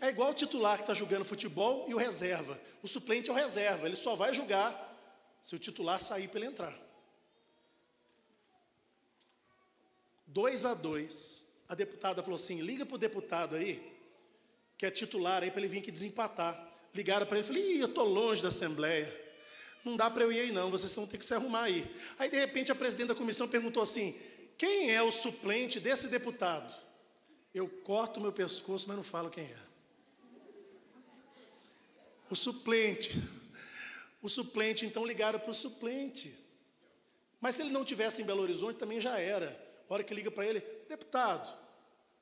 É igual o titular que está jogando futebol e o reserva. O suplente é o reserva, ele só vai julgar se o titular sair para ele entrar. Dois a dois, a deputada falou assim: liga para o deputado aí, que é titular aí, para ele vir aqui desempatar. Ligaram para ele, falei, Ih, eu estou longe da Assembleia. Não dá para eu ir aí, não, vocês vão ter que se arrumar aí. Aí, de repente, a presidente da comissão perguntou assim: quem é o suplente desse deputado? Eu corto meu pescoço, mas não falo quem é. O suplente. O suplente, então ligaram para o suplente. Mas se ele não tivesse em Belo Horizonte, também já era hora que liga para ele, deputado,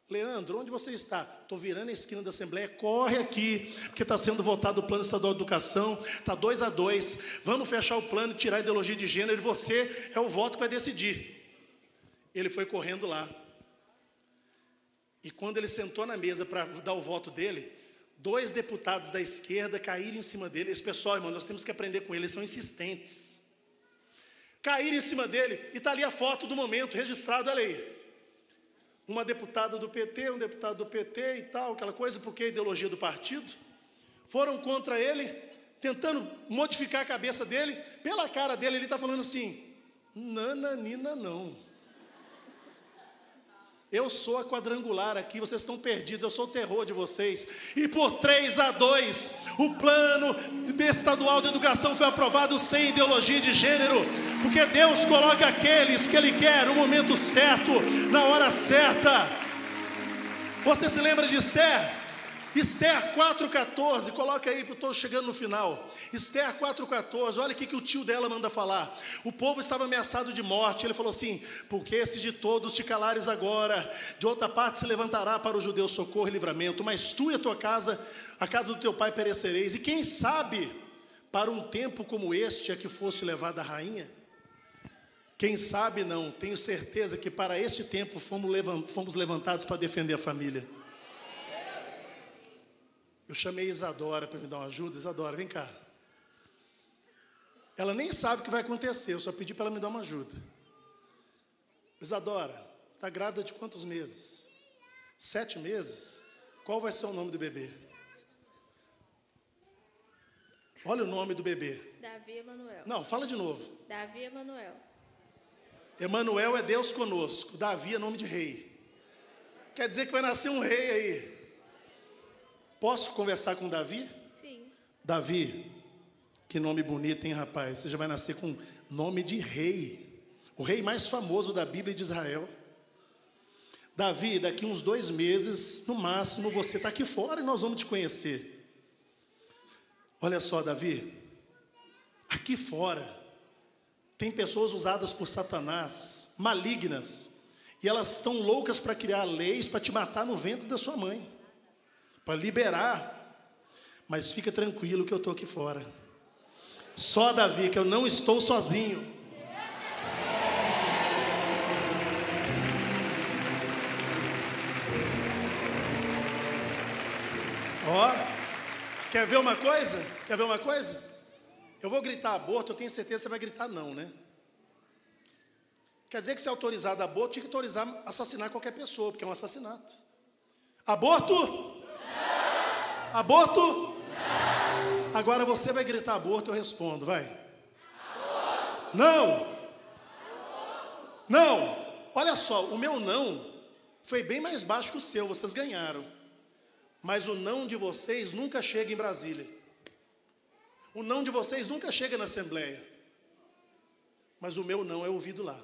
Leandro, onde você está? Estou virando a esquina da Assembleia, corre aqui, porque está sendo votado o plano estadual de educação, está dois a dois, vamos fechar o plano tirar a ideologia de gênero, e você é o voto que vai decidir. Ele foi correndo lá. E quando ele sentou na mesa para dar o voto dele, dois deputados da esquerda caíram em cima dele. Esse pessoal, irmão, nós temos que aprender com eles, são insistentes caíram em cima dele, e está ali a foto do momento, registrado a lei. Uma deputada do PT, um deputado do PT e tal, aquela coisa, porque a ideologia do partido, foram contra ele, tentando modificar a cabeça dele, pela cara dele, ele está falando assim: nananina não. Eu sou a quadrangular aqui, vocês estão perdidos, eu sou o terror de vocês. E por 3 a 2, o plano estadual de educação foi aprovado sem ideologia de gênero, porque Deus coloca aqueles que Ele quer no momento certo, na hora certa. Você se lembra de Esther? Esther 4,14, coloca aí, estou chegando no final. Esther 4,14, olha o que o tio dela manda falar. O povo estava ameaçado de morte. Ele falou assim: Porque esses de todos te calares agora, de outra parte se levantará para o judeu socorro e livramento, mas tu e a tua casa, a casa do teu pai perecereis. E quem sabe, para um tempo como este é que fosse levada a rainha? Quem sabe não, tenho certeza que para este tempo fomos levantados para defender a família. Eu chamei Isadora para me dar uma ajuda. Isadora, vem cá. Ela nem sabe o que vai acontecer, eu só pedi para ela me dar uma ajuda. Isadora, Está grávida de quantos meses? Sete meses? Qual vai ser o nome do bebê? Olha o nome do bebê. Davi Emanuel. Não, fala de novo. Davi Emanuel. Emanuel é Deus conosco. Davi é nome de rei. Quer dizer que vai nascer um rei aí. Posso conversar com Davi? Sim. Davi, que nome bonito, hein, rapaz? Você já vai nascer com nome de rei. O rei mais famoso da Bíblia de Israel. Davi, daqui uns dois meses, no máximo, você está aqui fora e nós vamos te conhecer. Olha só, Davi, aqui fora tem pessoas usadas por Satanás, malignas, e elas estão loucas para criar leis para te matar no ventre da sua mãe, para liberar. Mas fica tranquilo que eu estou aqui fora. Só Davi, que eu não estou sozinho. Ó, quer ver uma coisa? Quer ver uma coisa? Eu vou gritar aborto, eu tenho certeza que você vai gritar não, né? Quer dizer que se é autorizado aborto, tinha que autorizar assassinar qualquer pessoa, porque é um assassinato. Aborto? Aborto? Não. Agora você vai gritar aborto, eu respondo, vai. Aborto. Não. Aborto. Não. Olha só, o meu não foi bem mais baixo que o seu, vocês ganharam. Mas o não de vocês nunca chega em Brasília. O não de vocês nunca chega na Assembleia. Mas o meu não é ouvido lá.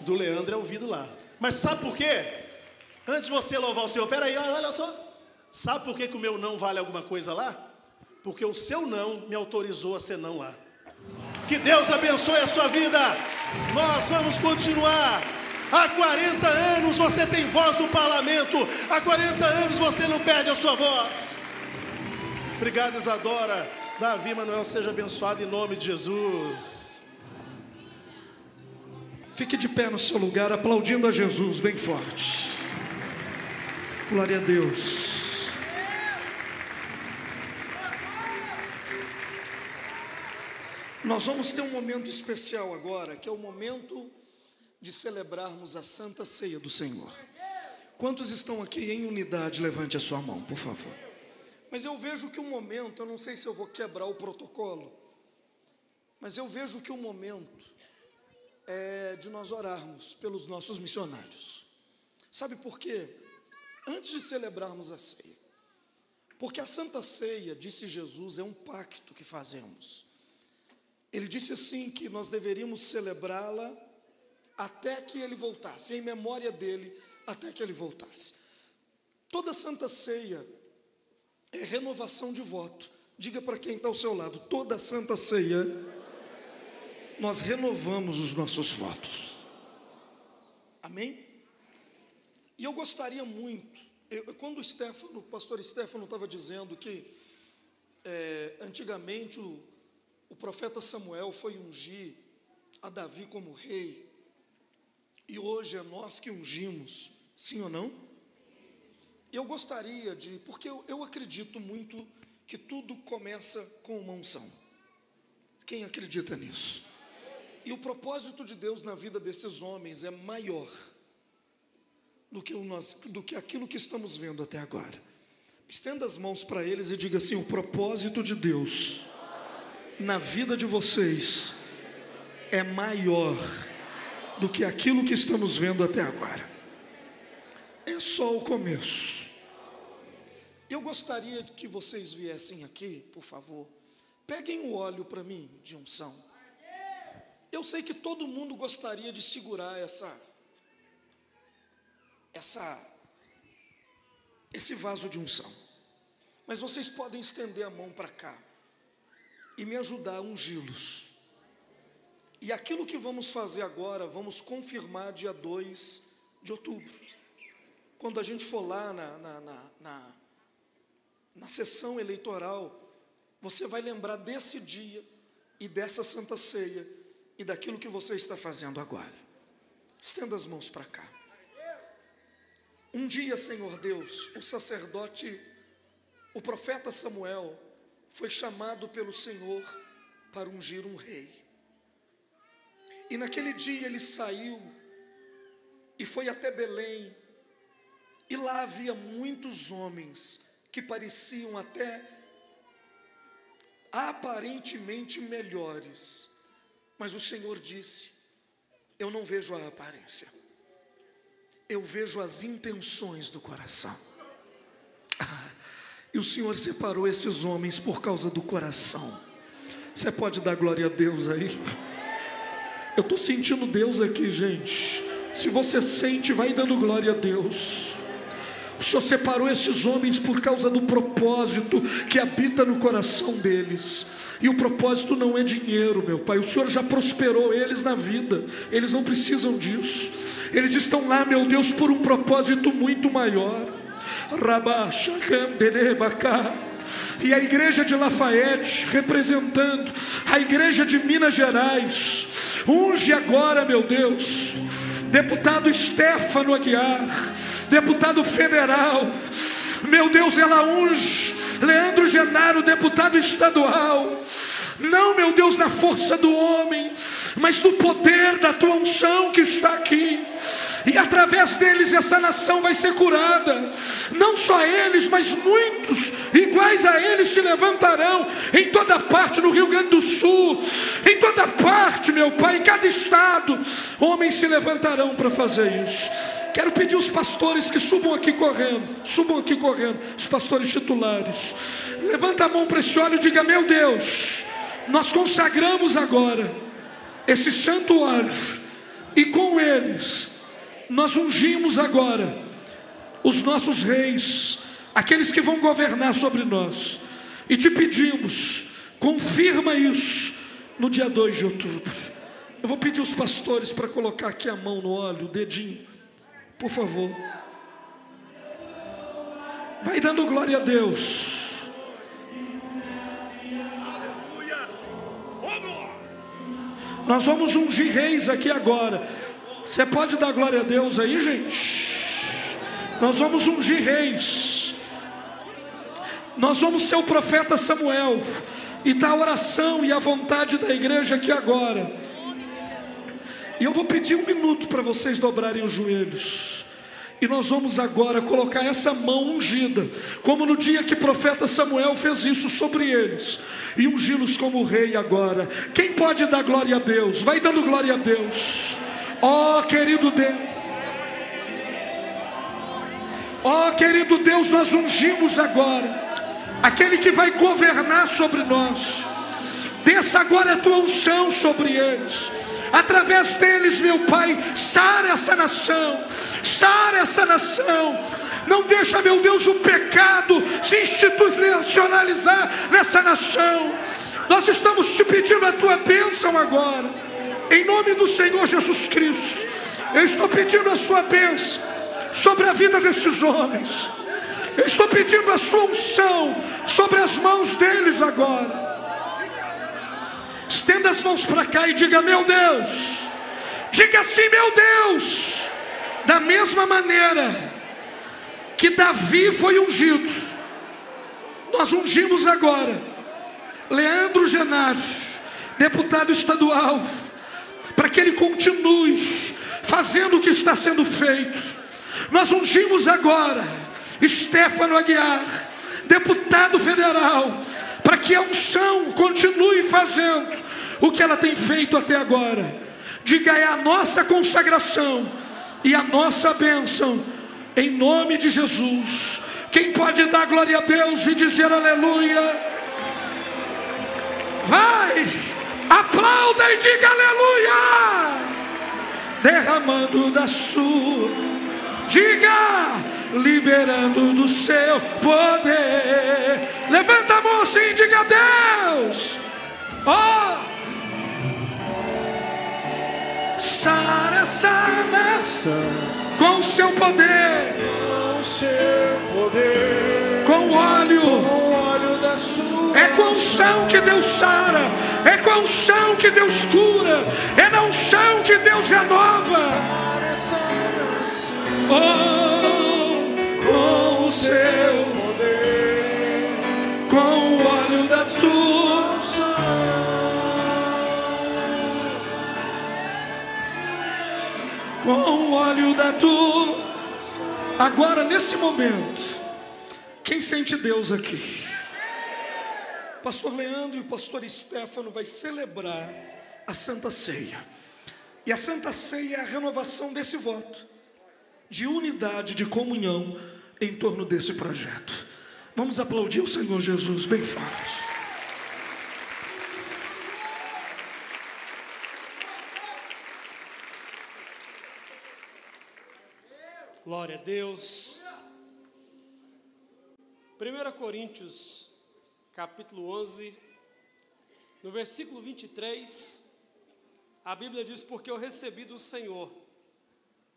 Do Leandro é ouvido lá. Mas sabe por quê? Antes de você louvar o Senhor, peraí, olha, olha só. Sabe por que, que o meu não vale alguma coisa lá? Porque o seu não me autorizou a ser não lá. Que Deus abençoe a sua vida. Nós vamos continuar Há 40 anos você tem voz no parlamento. Há 40 anos você não perde a sua voz. Obrigado, Isadora. Davi Manuel, seja abençoado em nome de Jesus. Fique de pé no seu lugar, aplaudindo a Jesus bem forte. Glória a Deus. Nós vamos ter um momento especial agora, que é o momento de celebrarmos a Santa Ceia do Senhor. Quantos estão aqui em unidade? Levante a sua mão, por favor. Mas eu vejo que o momento, eu não sei se eu vou quebrar o protocolo, mas eu vejo que o momento é de nós orarmos pelos nossos missionários. Sabe por quê? Antes de celebrarmos a ceia, porque a Santa Ceia, disse Jesus, é um pacto que fazemos. Ele disse assim que nós deveríamos celebrá-la até que ele voltasse, em memória dele, até que ele voltasse. Toda Santa Ceia é renovação de voto. Diga para quem está ao seu lado: toda Santa Ceia, nós renovamos os nossos votos. Amém? E eu gostaria muito, eu, quando o Stefano, o pastor Stefano estava dizendo que é, antigamente o, o profeta Samuel foi ungir a Davi como rei, e hoje é nós que ungimos, sim ou não? Eu gostaria de, porque eu, eu acredito muito que tudo começa com uma unção. Quem acredita nisso? E o propósito de Deus na vida desses homens é maior do que, o nós, do que aquilo que estamos vendo até agora. Estenda as mãos para eles e diga assim: o propósito de Deus na vida de vocês é maior do que aquilo que estamos vendo até agora. É só o começo. Eu gostaria que vocês viessem aqui, por favor. Peguem o óleo para mim de unção. Eu sei que todo mundo gostaria de segurar essa essa esse vaso de unção. Mas vocês podem estender a mão para cá e me ajudar a ungí-los. E aquilo que vamos fazer agora, vamos confirmar dia 2 de outubro. Quando a gente for lá na, na, na, na, na sessão eleitoral, você vai lembrar desse dia e dessa santa ceia e daquilo que você está fazendo agora. Estenda as mãos para cá. Um dia, Senhor Deus, o sacerdote, o profeta Samuel, foi chamado pelo Senhor para ungir um rei. E naquele dia ele saiu e foi até Belém. E lá havia muitos homens que pareciam até aparentemente melhores. Mas o Senhor disse: Eu não vejo a aparência, eu vejo as intenções do coração. (laughs) e o Senhor separou esses homens por causa do coração. Você pode dar glória a Deus aí? Eu estou sentindo Deus aqui, gente. Se você sente, vai dando glória a Deus. O Senhor separou esses homens por causa do propósito que habita no coração deles. E o propósito não é dinheiro, meu Pai. O Senhor já prosperou eles na vida. Eles não precisam disso. Eles estão lá, meu Deus, por um propósito muito maior. E a igreja de Lafayette, representando a igreja de Minas Gerais, unge agora, meu Deus, deputado Stefano Aguiar, deputado federal, meu Deus, ela unge Leandro Genaro, deputado estadual, não, meu Deus, na força do homem, mas no poder da tua unção que está aqui e através deles essa nação vai ser curada. Não só eles, mas muitos iguais a eles se levantarão em toda parte no Rio Grande do Sul, em toda parte, meu Pai, em cada estado, homens se levantarão para fazer isso. Quero pedir os pastores que subam aqui correndo, subam aqui correndo, os pastores titulares. Levanta a mão para esse óleo e diga: Meu Deus, nós consagramos agora esse santo óleo, e com eles nós ungimos agora os nossos reis, aqueles que vão governar sobre nós, e te pedimos, confirma isso no dia 2 de outubro. Eu vou pedir os pastores para colocar aqui a mão no óleo, o dedinho, por favor. Vai dando glória a Deus. Nós vamos ungir reis aqui agora. Você pode dar glória a Deus aí, gente? Nós vamos ungir reis. Nós vamos ser o profeta Samuel e dar a oração e a vontade da igreja aqui agora. E eu vou pedir um minuto para vocês dobrarem os joelhos. E nós vamos agora colocar essa mão ungida, como no dia que o profeta Samuel fez isso sobre eles, e ungí-los como rei agora. Quem pode dar glória a Deus? Vai dando glória a Deus. Ó oh, querido Deus, ó oh, querido Deus, nós ungimos agora, aquele que vai governar sobre nós, desça agora a tua unção sobre eles, através deles, meu Pai, sara essa nação, sara essa nação, não deixa, meu Deus, o pecado se institucionalizar nessa nação. Nós estamos te pedindo a tua bênção agora. Em nome do Senhor Jesus Cristo, eu estou pedindo a sua bênção sobre a vida desses homens. Eu estou pedindo a sua unção sobre as mãos deles agora. Estenda as mãos para cá e diga: Meu Deus, diga assim, meu Deus, da mesma maneira que Davi foi ungido, nós ungimos agora. Leandro Genaro, deputado estadual para que ele continue fazendo o que está sendo feito. Nós ungimos agora Stefano Aguiar, deputado federal, para que a unção continue fazendo o que ela tem feito até agora. Diga é a nossa consagração e a nossa bênção, em nome de Jesus. Quem pode dar glória a Deus e dizer aleluia? Vai! Aplauda e diga aleluia. Derramando da sua, diga, liberando do seu poder. Levanta a mão assim e diga Deus. Oh. Sara essa nação com seu poder, com seu poder, com óleo, com óleo da sua é com unção que Deus sara, é com a unção que Deus cura, é na unção que Deus renova. Oh, o seu poder, com o óleo da sua unção. Com o óleo da obrigado. Agora, nesse momento, quem sente Deus aqui? Pastor Leandro e o pastor Stefano vai celebrar a Santa Ceia. E a Santa Ceia é a renovação desse voto de unidade, de comunhão em torno desse projeto. Vamos aplaudir o Senhor Jesus bem forte. Glória a Deus. 1 Coríntios, capítulo 11, no versículo 23, a Bíblia diz: Porque eu recebi do Senhor,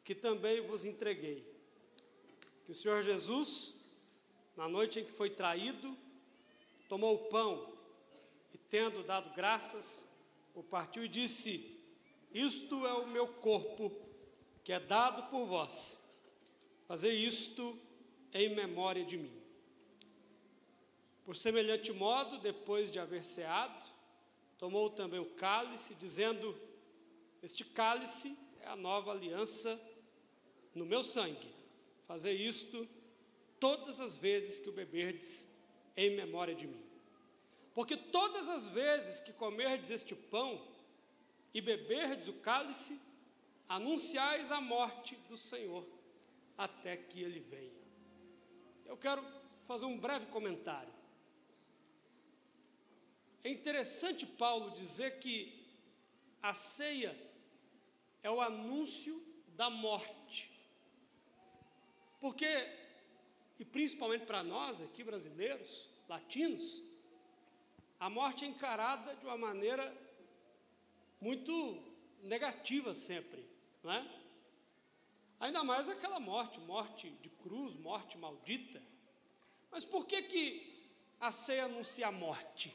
que também vos entreguei. Que o Senhor Jesus, na noite em que foi traído, tomou o pão e, tendo dado graças, o partiu e disse: Isto é o meu corpo, que é dado por vós. Fazer isto em memória de mim. Por semelhante modo, depois de haver ceado, tomou também o cálice, dizendo: Este cálice é a nova aliança no meu sangue. Fazer isto todas as vezes que o beberdes em memória de mim. Porque todas as vezes que comerdes este pão e beberdes o cálice, anunciais a morte do Senhor até que ele venha. Eu quero fazer um breve comentário. É interessante Paulo dizer que a ceia é o anúncio da morte. Porque, e principalmente para nós aqui brasileiros, latinos, a morte é encarada de uma maneira muito negativa sempre, não é? Ainda mais aquela morte, morte de cruz, morte maldita. Mas por que que a ceia anuncia a morte?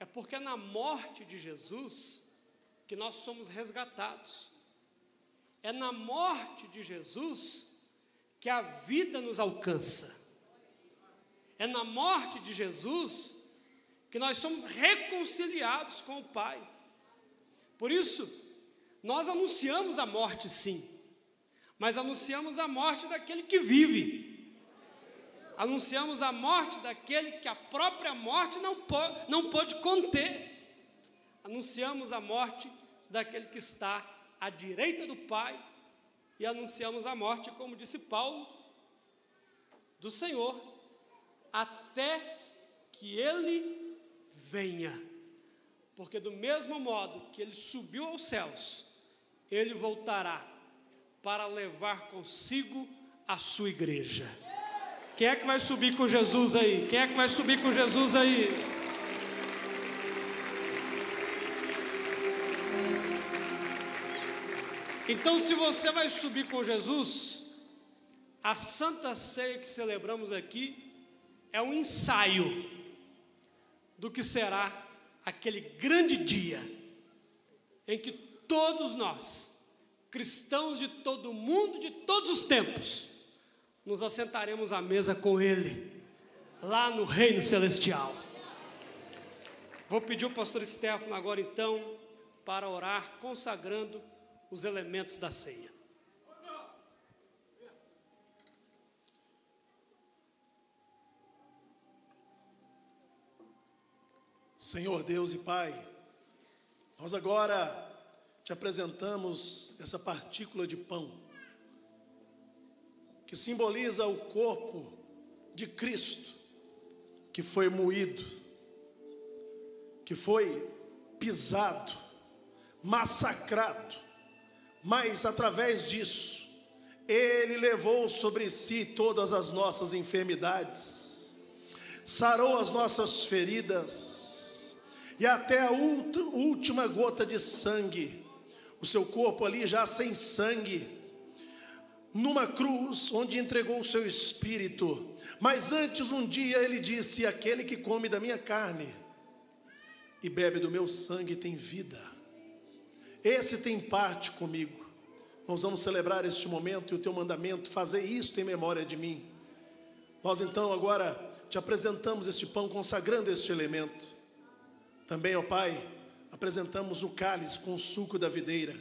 É porque é na morte de Jesus que nós somos resgatados. É na morte de Jesus que a vida nos alcança. É na morte de Jesus que nós somos reconciliados com o Pai. Por isso, nós anunciamos a morte, sim mas anunciamos a morte daquele que vive. Anunciamos a morte daquele que a própria morte não pode, não pode conter. Anunciamos a morte daquele que está à direita do Pai. E anunciamos a morte, como disse Paulo, do Senhor, até que ele venha. Porque, do mesmo modo que ele subiu aos céus, ele voltará para levar consigo a sua igreja. Quem é que vai subir com Jesus aí? Quem é que vai subir com Jesus aí? Então, se você vai subir com Jesus, a Santa Ceia que celebramos aqui é um ensaio do que será aquele grande dia em que todos nós cristãos de todo mundo, de todos os tempos, nos assentaremos à mesa com Ele, lá no Reino Celestial. Vou pedir o pastor Stefano agora então, para orar, consagrando os elementos da ceia. Senhor Deus e Pai, nós agora te apresentamos essa partícula de pão, que simboliza o corpo de Cristo, que foi moído, que foi pisado, massacrado, mas através disso, Ele levou sobre si todas as nossas enfermidades, sarou as nossas feridas, e até a última gota de sangue o seu corpo ali já sem sangue, numa cruz onde entregou o seu espírito. Mas antes, um dia, ele disse: Aquele que come da minha carne e bebe do meu sangue tem vida. Esse tem parte comigo. Nós vamos celebrar este momento e o teu mandamento, fazer isto em memória de mim. Nós então agora te apresentamos este pão, consagrando este elemento. Também, ó Pai, apresentamos o cálice com o suco da videira.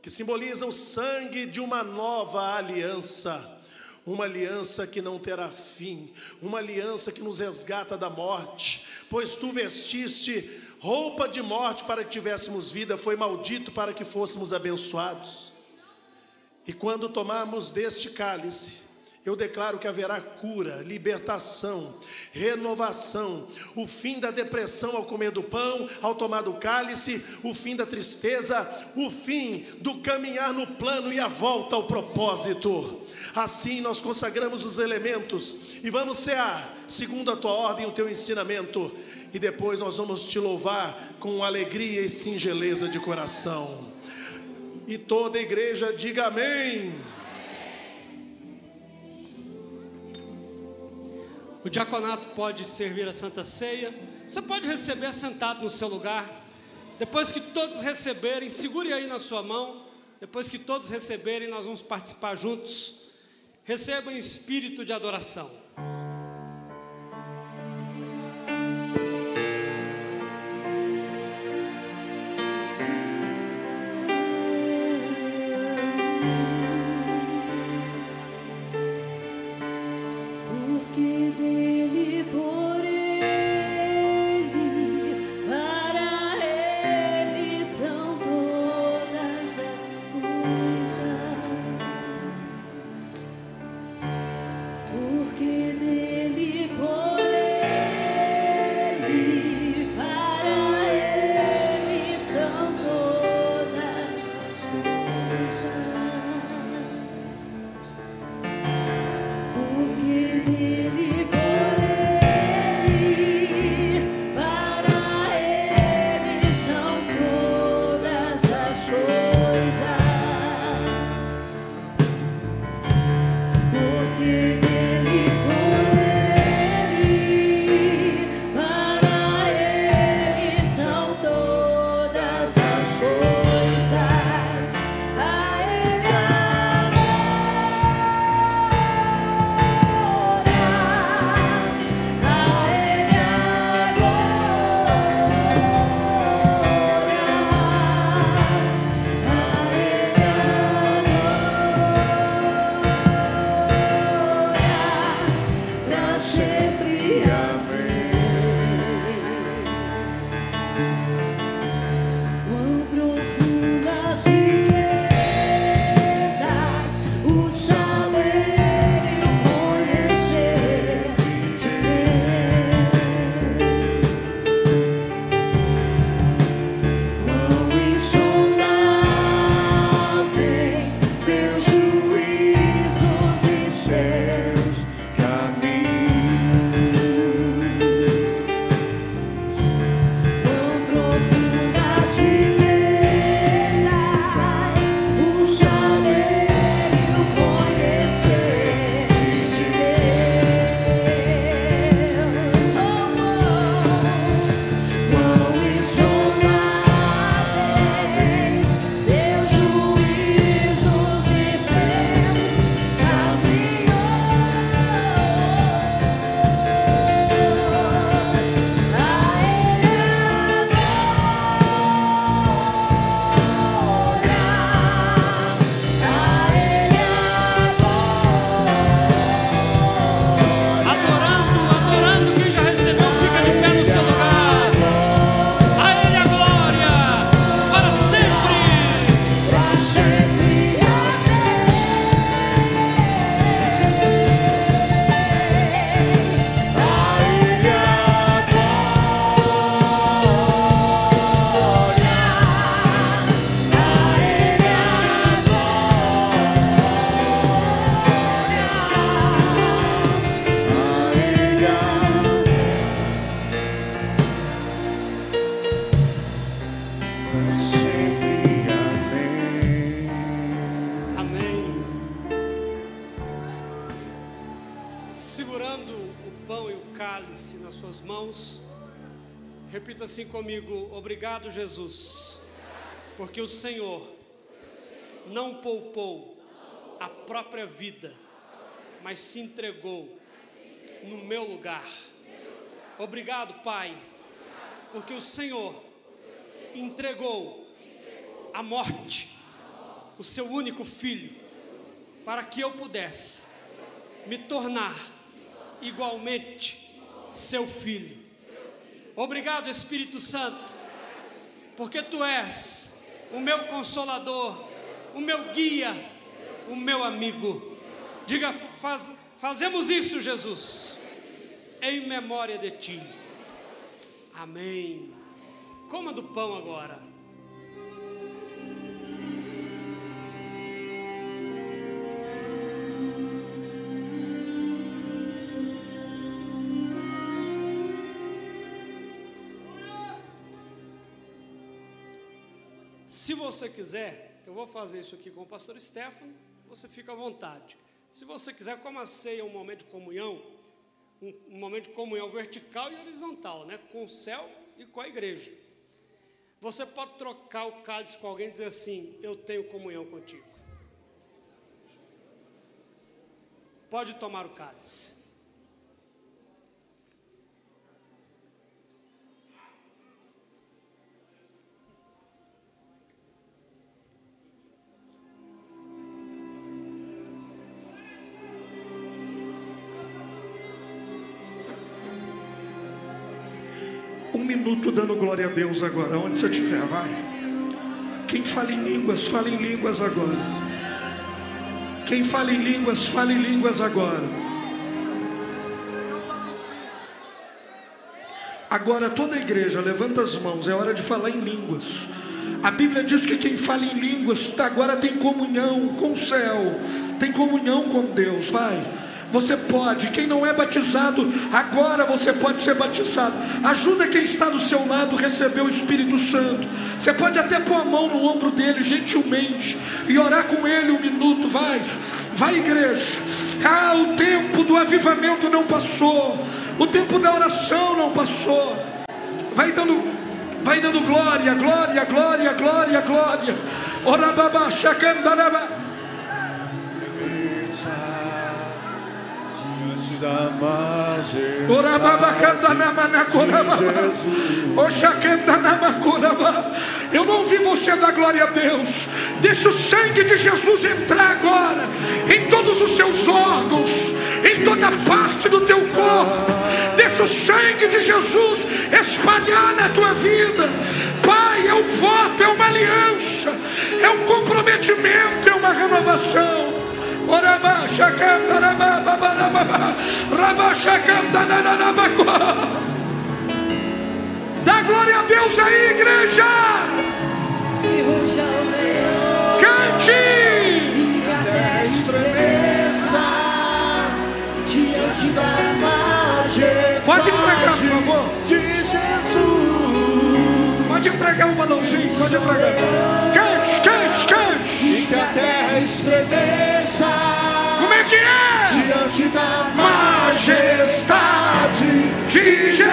que simboliza o sangue de uma nova aliança. Uma aliança que não terá fim, uma aliança que nos resgata da morte, pois tu vestiste roupa de morte para que tivéssemos vida, foi maldito para que fôssemos abençoados. E quando tomarmos deste cálice, eu declaro que haverá cura, libertação, renovação, o fim da depressão ao comer do pão, ao tomar do cálice, o fim da tristeza, o fim do caminhar no plano e a volta ao propósito. Assim nós consagramos os elementos e vamos cear, segundo a tua ordem, o teu ensinamento, e depois nós vamos te louvar com alegria e singeleza de coração. E toda a igreja diga amém. O diaconato pode servir a Santa Ceia. Você pode receber sentado no seu lugar. Depois que todos receberem, segure aí na sua mão. Depois que todos receberem, nós vamos participar juntos. Receba em espírito de adoração. Comigo: Obrigado, Jesus, porque o Senhor não poupou a própria vida, mas se entregou no meu lugar. Obrigado, Pai, porque o Senhor entregou a morte o seu único filho, para que eu pudesse me tornar igualmente seu filho. Obrigado, Espírito Santo, porque tu és o meu consolador, o meu guia, o meu amigo. Diga, faz, fazemos isso, Jesus, em memória de ti. Amém. Coma do pão agora. Se você quiser, eu vou fazer isso aqui com o pastor Stefano, você fica à vontade. Se você quiser, como a ceia é um momento de comunhão, um, um momento de comunhão vertical e horizontal, né? com o céu e com a igreja. Você pode trocar o cálice com alguém e dizer assim: Eu tenho comunhão contigo. Pode tomar o cálice. Um minuto dando glória a Deus agora, onde você estiver, vai. Quem fala em línguas, fala em línguas agora. Quem fala em línguas, fala em línguas agora. Agora toda a igreja levanta as mãos, é hora de falar em línguas. A Bíblia diz que quem fala em línguas tá, agora tem comunhão com o céu, tem comunhão com Deus. Vai, você pode. Quem não é batizado, agora você pode ser batizado. Ajuda quem está do seu lado a receber o Espírito Santo. Você pode até pôr a mão no ombro dele gentilmente e orar com ele um minuto. Vai, vai, igreja. Ah, o tempo do avivamento não passou. O tempo da oração não passou. Vai dando, vai dando glória, glória, glória, glória, glória. Orababa, shakandaraba. Diante da majestade Eu não ouvi você dar glória a Deus. Deixa o sangue de Jesus entrar agora em todos os seus órgãos, em toda parte do teu corpo. Deixa o sangue de Jesus espalhar na tua vida. Pai, é um voto, é uma aliança, é um comprometimento, é uma renovação. Oraba, shakanda, raba, baba, raba, na, bakwa. Dá glória a Deus aí, igreja! E. Cante! A terra estremeça diante da majestade Pode Entregar um balãozinho, pode entregar. Cante, cante, cante! E que a terra estremeça Como é que é? diante da majestade De Jesus!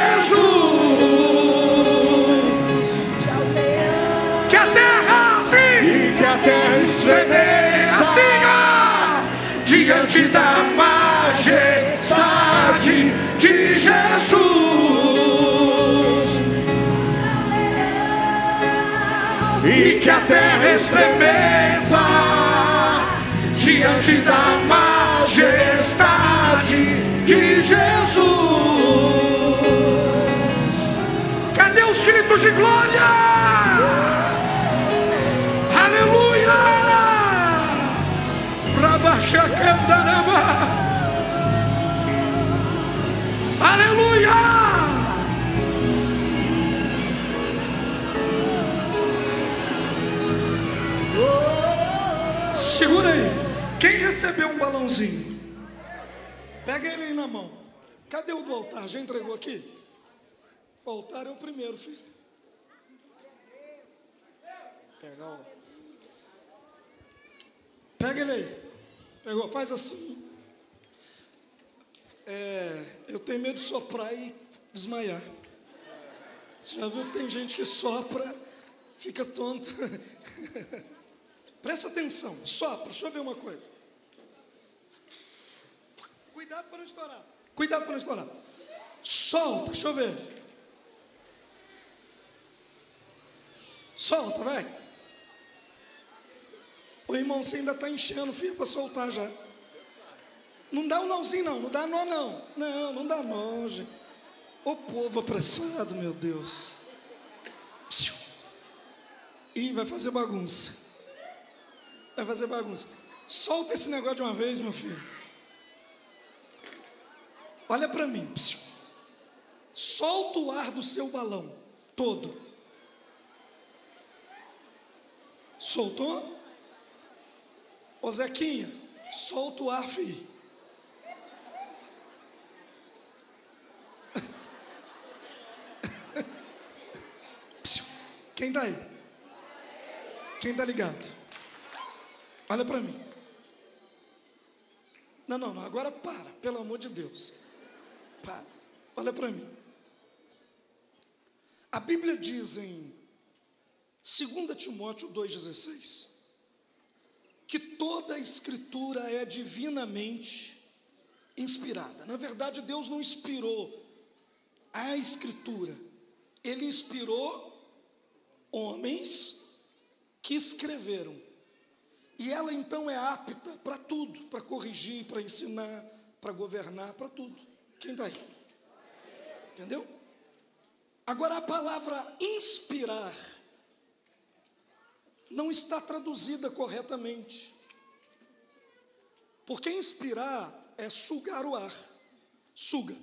Que a terra assim! E que a terra estremeça Assim, ó! diante da majestade que a terra estremeça diante da majestade de Jesus. Cadê os gritos de glória? Aleluia! Rabachacandaraba! Aleluia! Segura aí. Quem recebeu um balãozinho? Pega ele aí na mão. Cadê o do altar? Já entregou aqui? O altar é o primeiro, filho. Pega, ó. Pega ele aí. Pegou, faz assim. É, eu tenho medo de soprar e desmaiar. Você já viu que tem gente que sopra, fica tonto. (laughs) Presta atenção, sopra, deixa eu ver uma coisa. Cuidado para não estourar. Cuidado para não estourar. Solta, deixa eu ver. Solta, vai. Ô irmão, você ainda está enchendo, filho, para soltar já. Não dá um nãozinho, não. Não dá nó, não. Não, não dá nó, gente. Ô povo apressado, meu Deus. Psiu. Ih, vai fazer bagunça. Vai fazer bagunça. Solta esse negócio de uma vez, meu filho. Olha para mim. Solta o ar do seu balão. Todo. Soltou? Ô Zequinha, solta o ar, filho. (laughs) Quem está aí? Quem está ligado? Olha para mim. Não, não, não, agora para, pelo amor de Deus. Para. Olha para mim. A Bíblia diz em 2 Timóteo 2,16 que toda a escritura é divinamente inspirada. Na verdade, Deus não inspirou a escritura, Ele inspirou homens que escreveram. E ela então é apta para tudo, para corrigir, para ensinar, para governar, para tudo. Quem está aí? Entendeu? Agora a palavra inspirar não está traduzida corretamente. Porque inspirar é sugar o ar. Suga.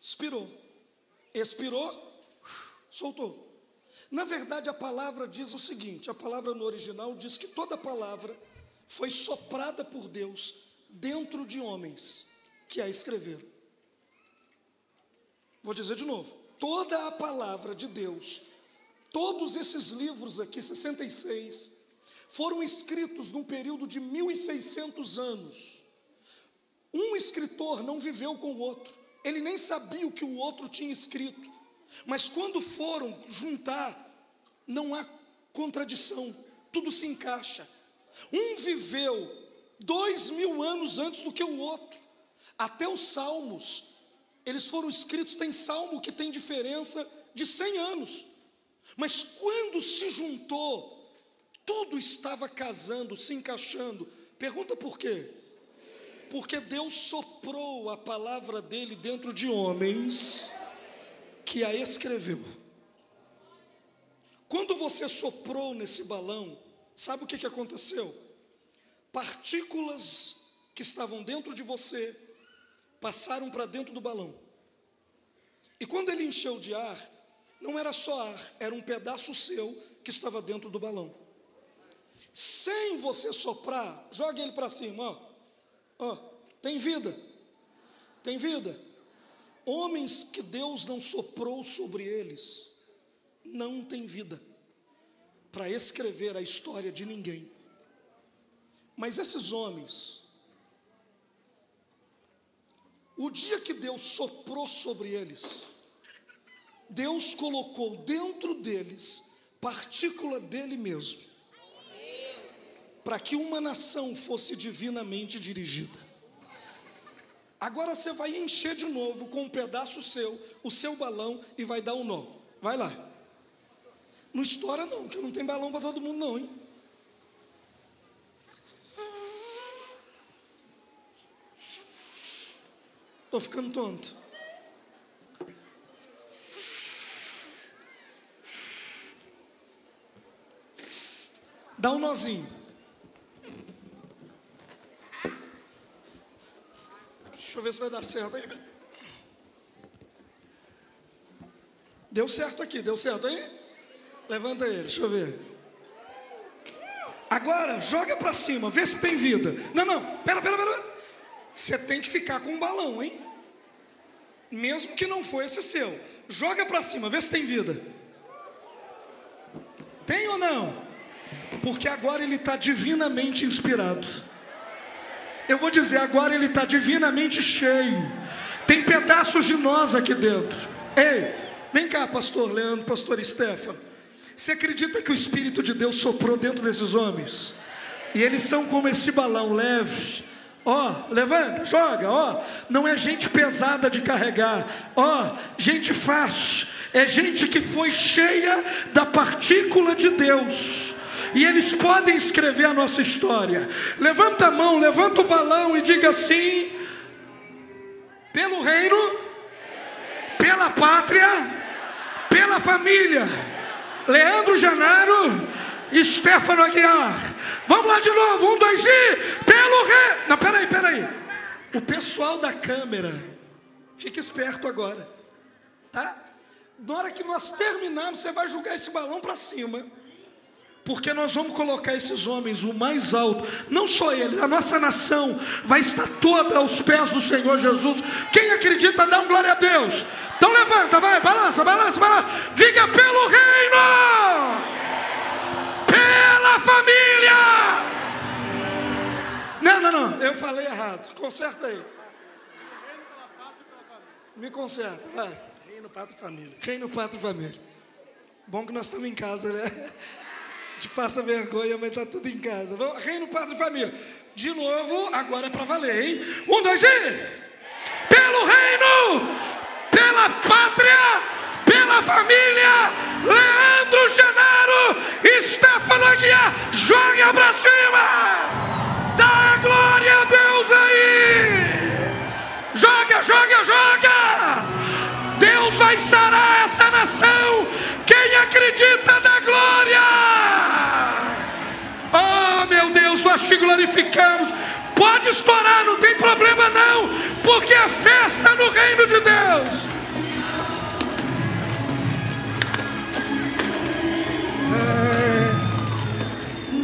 Expirou. Expirou, soltou. Na verdade, a palavra diz o seguinte: a palavra no original diz que toda palavra foi soprada por Deus dentro de homens que a escreveram. Vou dizer de novo: toda a palavra de Deus, todos esses livros aqui, 66, foram escritos num período de 1600 anos. Um escritor não viveu com o outro, ele nem sabia o que o outro tinha escrito. Mas quando foram juntar, não há contradição, tudo se encaixa. Um viveu dois mil anos antes do que o outro, até os salmos, eles foram escritos, tem salmo que tem diferença de 100 anos, mas quando se juntou, tudo estava casando, se encaixando. Pergunta por quê? Porque Deus soprou a palavra dele dentro de homens que a escreveu. Quando você soprou nesse balão, sabe o que, que aconteceu? Partículas que estavam dentro de você passaram para dentro do balão. E quando ele encheu de ar, não era só ar, era um pedaço seu que estava dentro do balão. Sem você soprar, jogue ele para cima, ó. ó. Tem vida. Tem vida. Homens que Deus não soprou sobre eles, não têm vida para escrever a história de ninguém. Mas esses homens, o dia que Deus soprou sobre eles, Deus colocou dentro deles partícula dele mesmo, para que uma nação fosse divinamente dirigida. Agora você vai encher de novo com um pedaço seu, o seu balão e vai dar um nó. Vai lá. Não estoura não, que não tem balão para todo mundo não, hein? Estou ficando tonto. Dá um nozinho. Deixa eu ver se vai dar certo aí. Deu certo aqui, deu certo aí? Levanta ele, deixa eu ver. Agora, joga para cima, vê se tem vida. Não, não, pera, pera, pera. Você tem que ficar com um balão, hein? Mesmo que não for esse seu. Joga para cima, vê se tem vida. Tem ou não? Porque agora ele está divinamente inspirado. Eu vou dizer, agora ele está divinamente cheio. Tem pedaços de nós aqui dentro. Ei, vem cá, pastor Leandro, pastor Stefano. Você acredita que o Espírito de Deus soprou dentro desses homens? E eles são como esse balão leve. Ó, oh, levanta, joga, ó. Oh, não é gente pesada de carregar. Ó, oh, gente fácil. É gente que foi cheia da partícula de Deus e eles podem escrever a nossa história. Levanta a mão, levanta o balão e diga assim: pelo reino, pela pátria, pela família. Leandro Janaro, Stefano Aguiar. Vamos lá de novo, um, dois e pelo reino. Não, peraí, peraí. O pessoal da câmera, fica esperto agora, tá? Na hora que nós terminarmos, você vai jogar esse balão para cima. Porque nós vamos colocar esses homens o mais alto, não só eles, a nossa nação vai estar toda aos pés do Senhor Jesus. Quem acredita, dá um glória a Deus. Então levanta, vai, balança, balança, balança. Diga pelo reino, pela família. Não, não, não, eu falei errado. Conserta aí. Me conserta, vai. Reino, pátria e família. Reino, pátria e família. Bom que nós estamos em casa, né? Te passa vergonha, mas tá tudo em casa. Vamos, Reino, pátria e família. De novo, agora é para valer, hein? Um, dois e. Pelo reino, pela pátria, pela família, Leandro Genaro, Stefano Aguiar, joga pra cima! Dá glória a Deus aí! Joga, joga, joga! Deus vai sarar essa nação. Quem acredita nós te glorificamos. Pode estourar, não tem problema não, porque é festa no reino de Deus.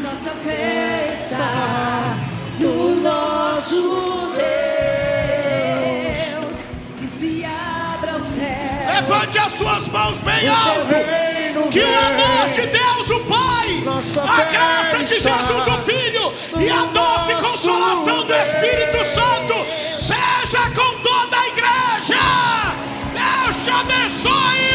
Nossa festa no nosso Deus. Que se abra o céu. Levante as suas mãos bem alto. Que o amor de Deus, o Pai, nossa a graça de Jesus, o Filho, e a doce consolação do Espírito Santo seja com toda a igreja. Deus te abençoe.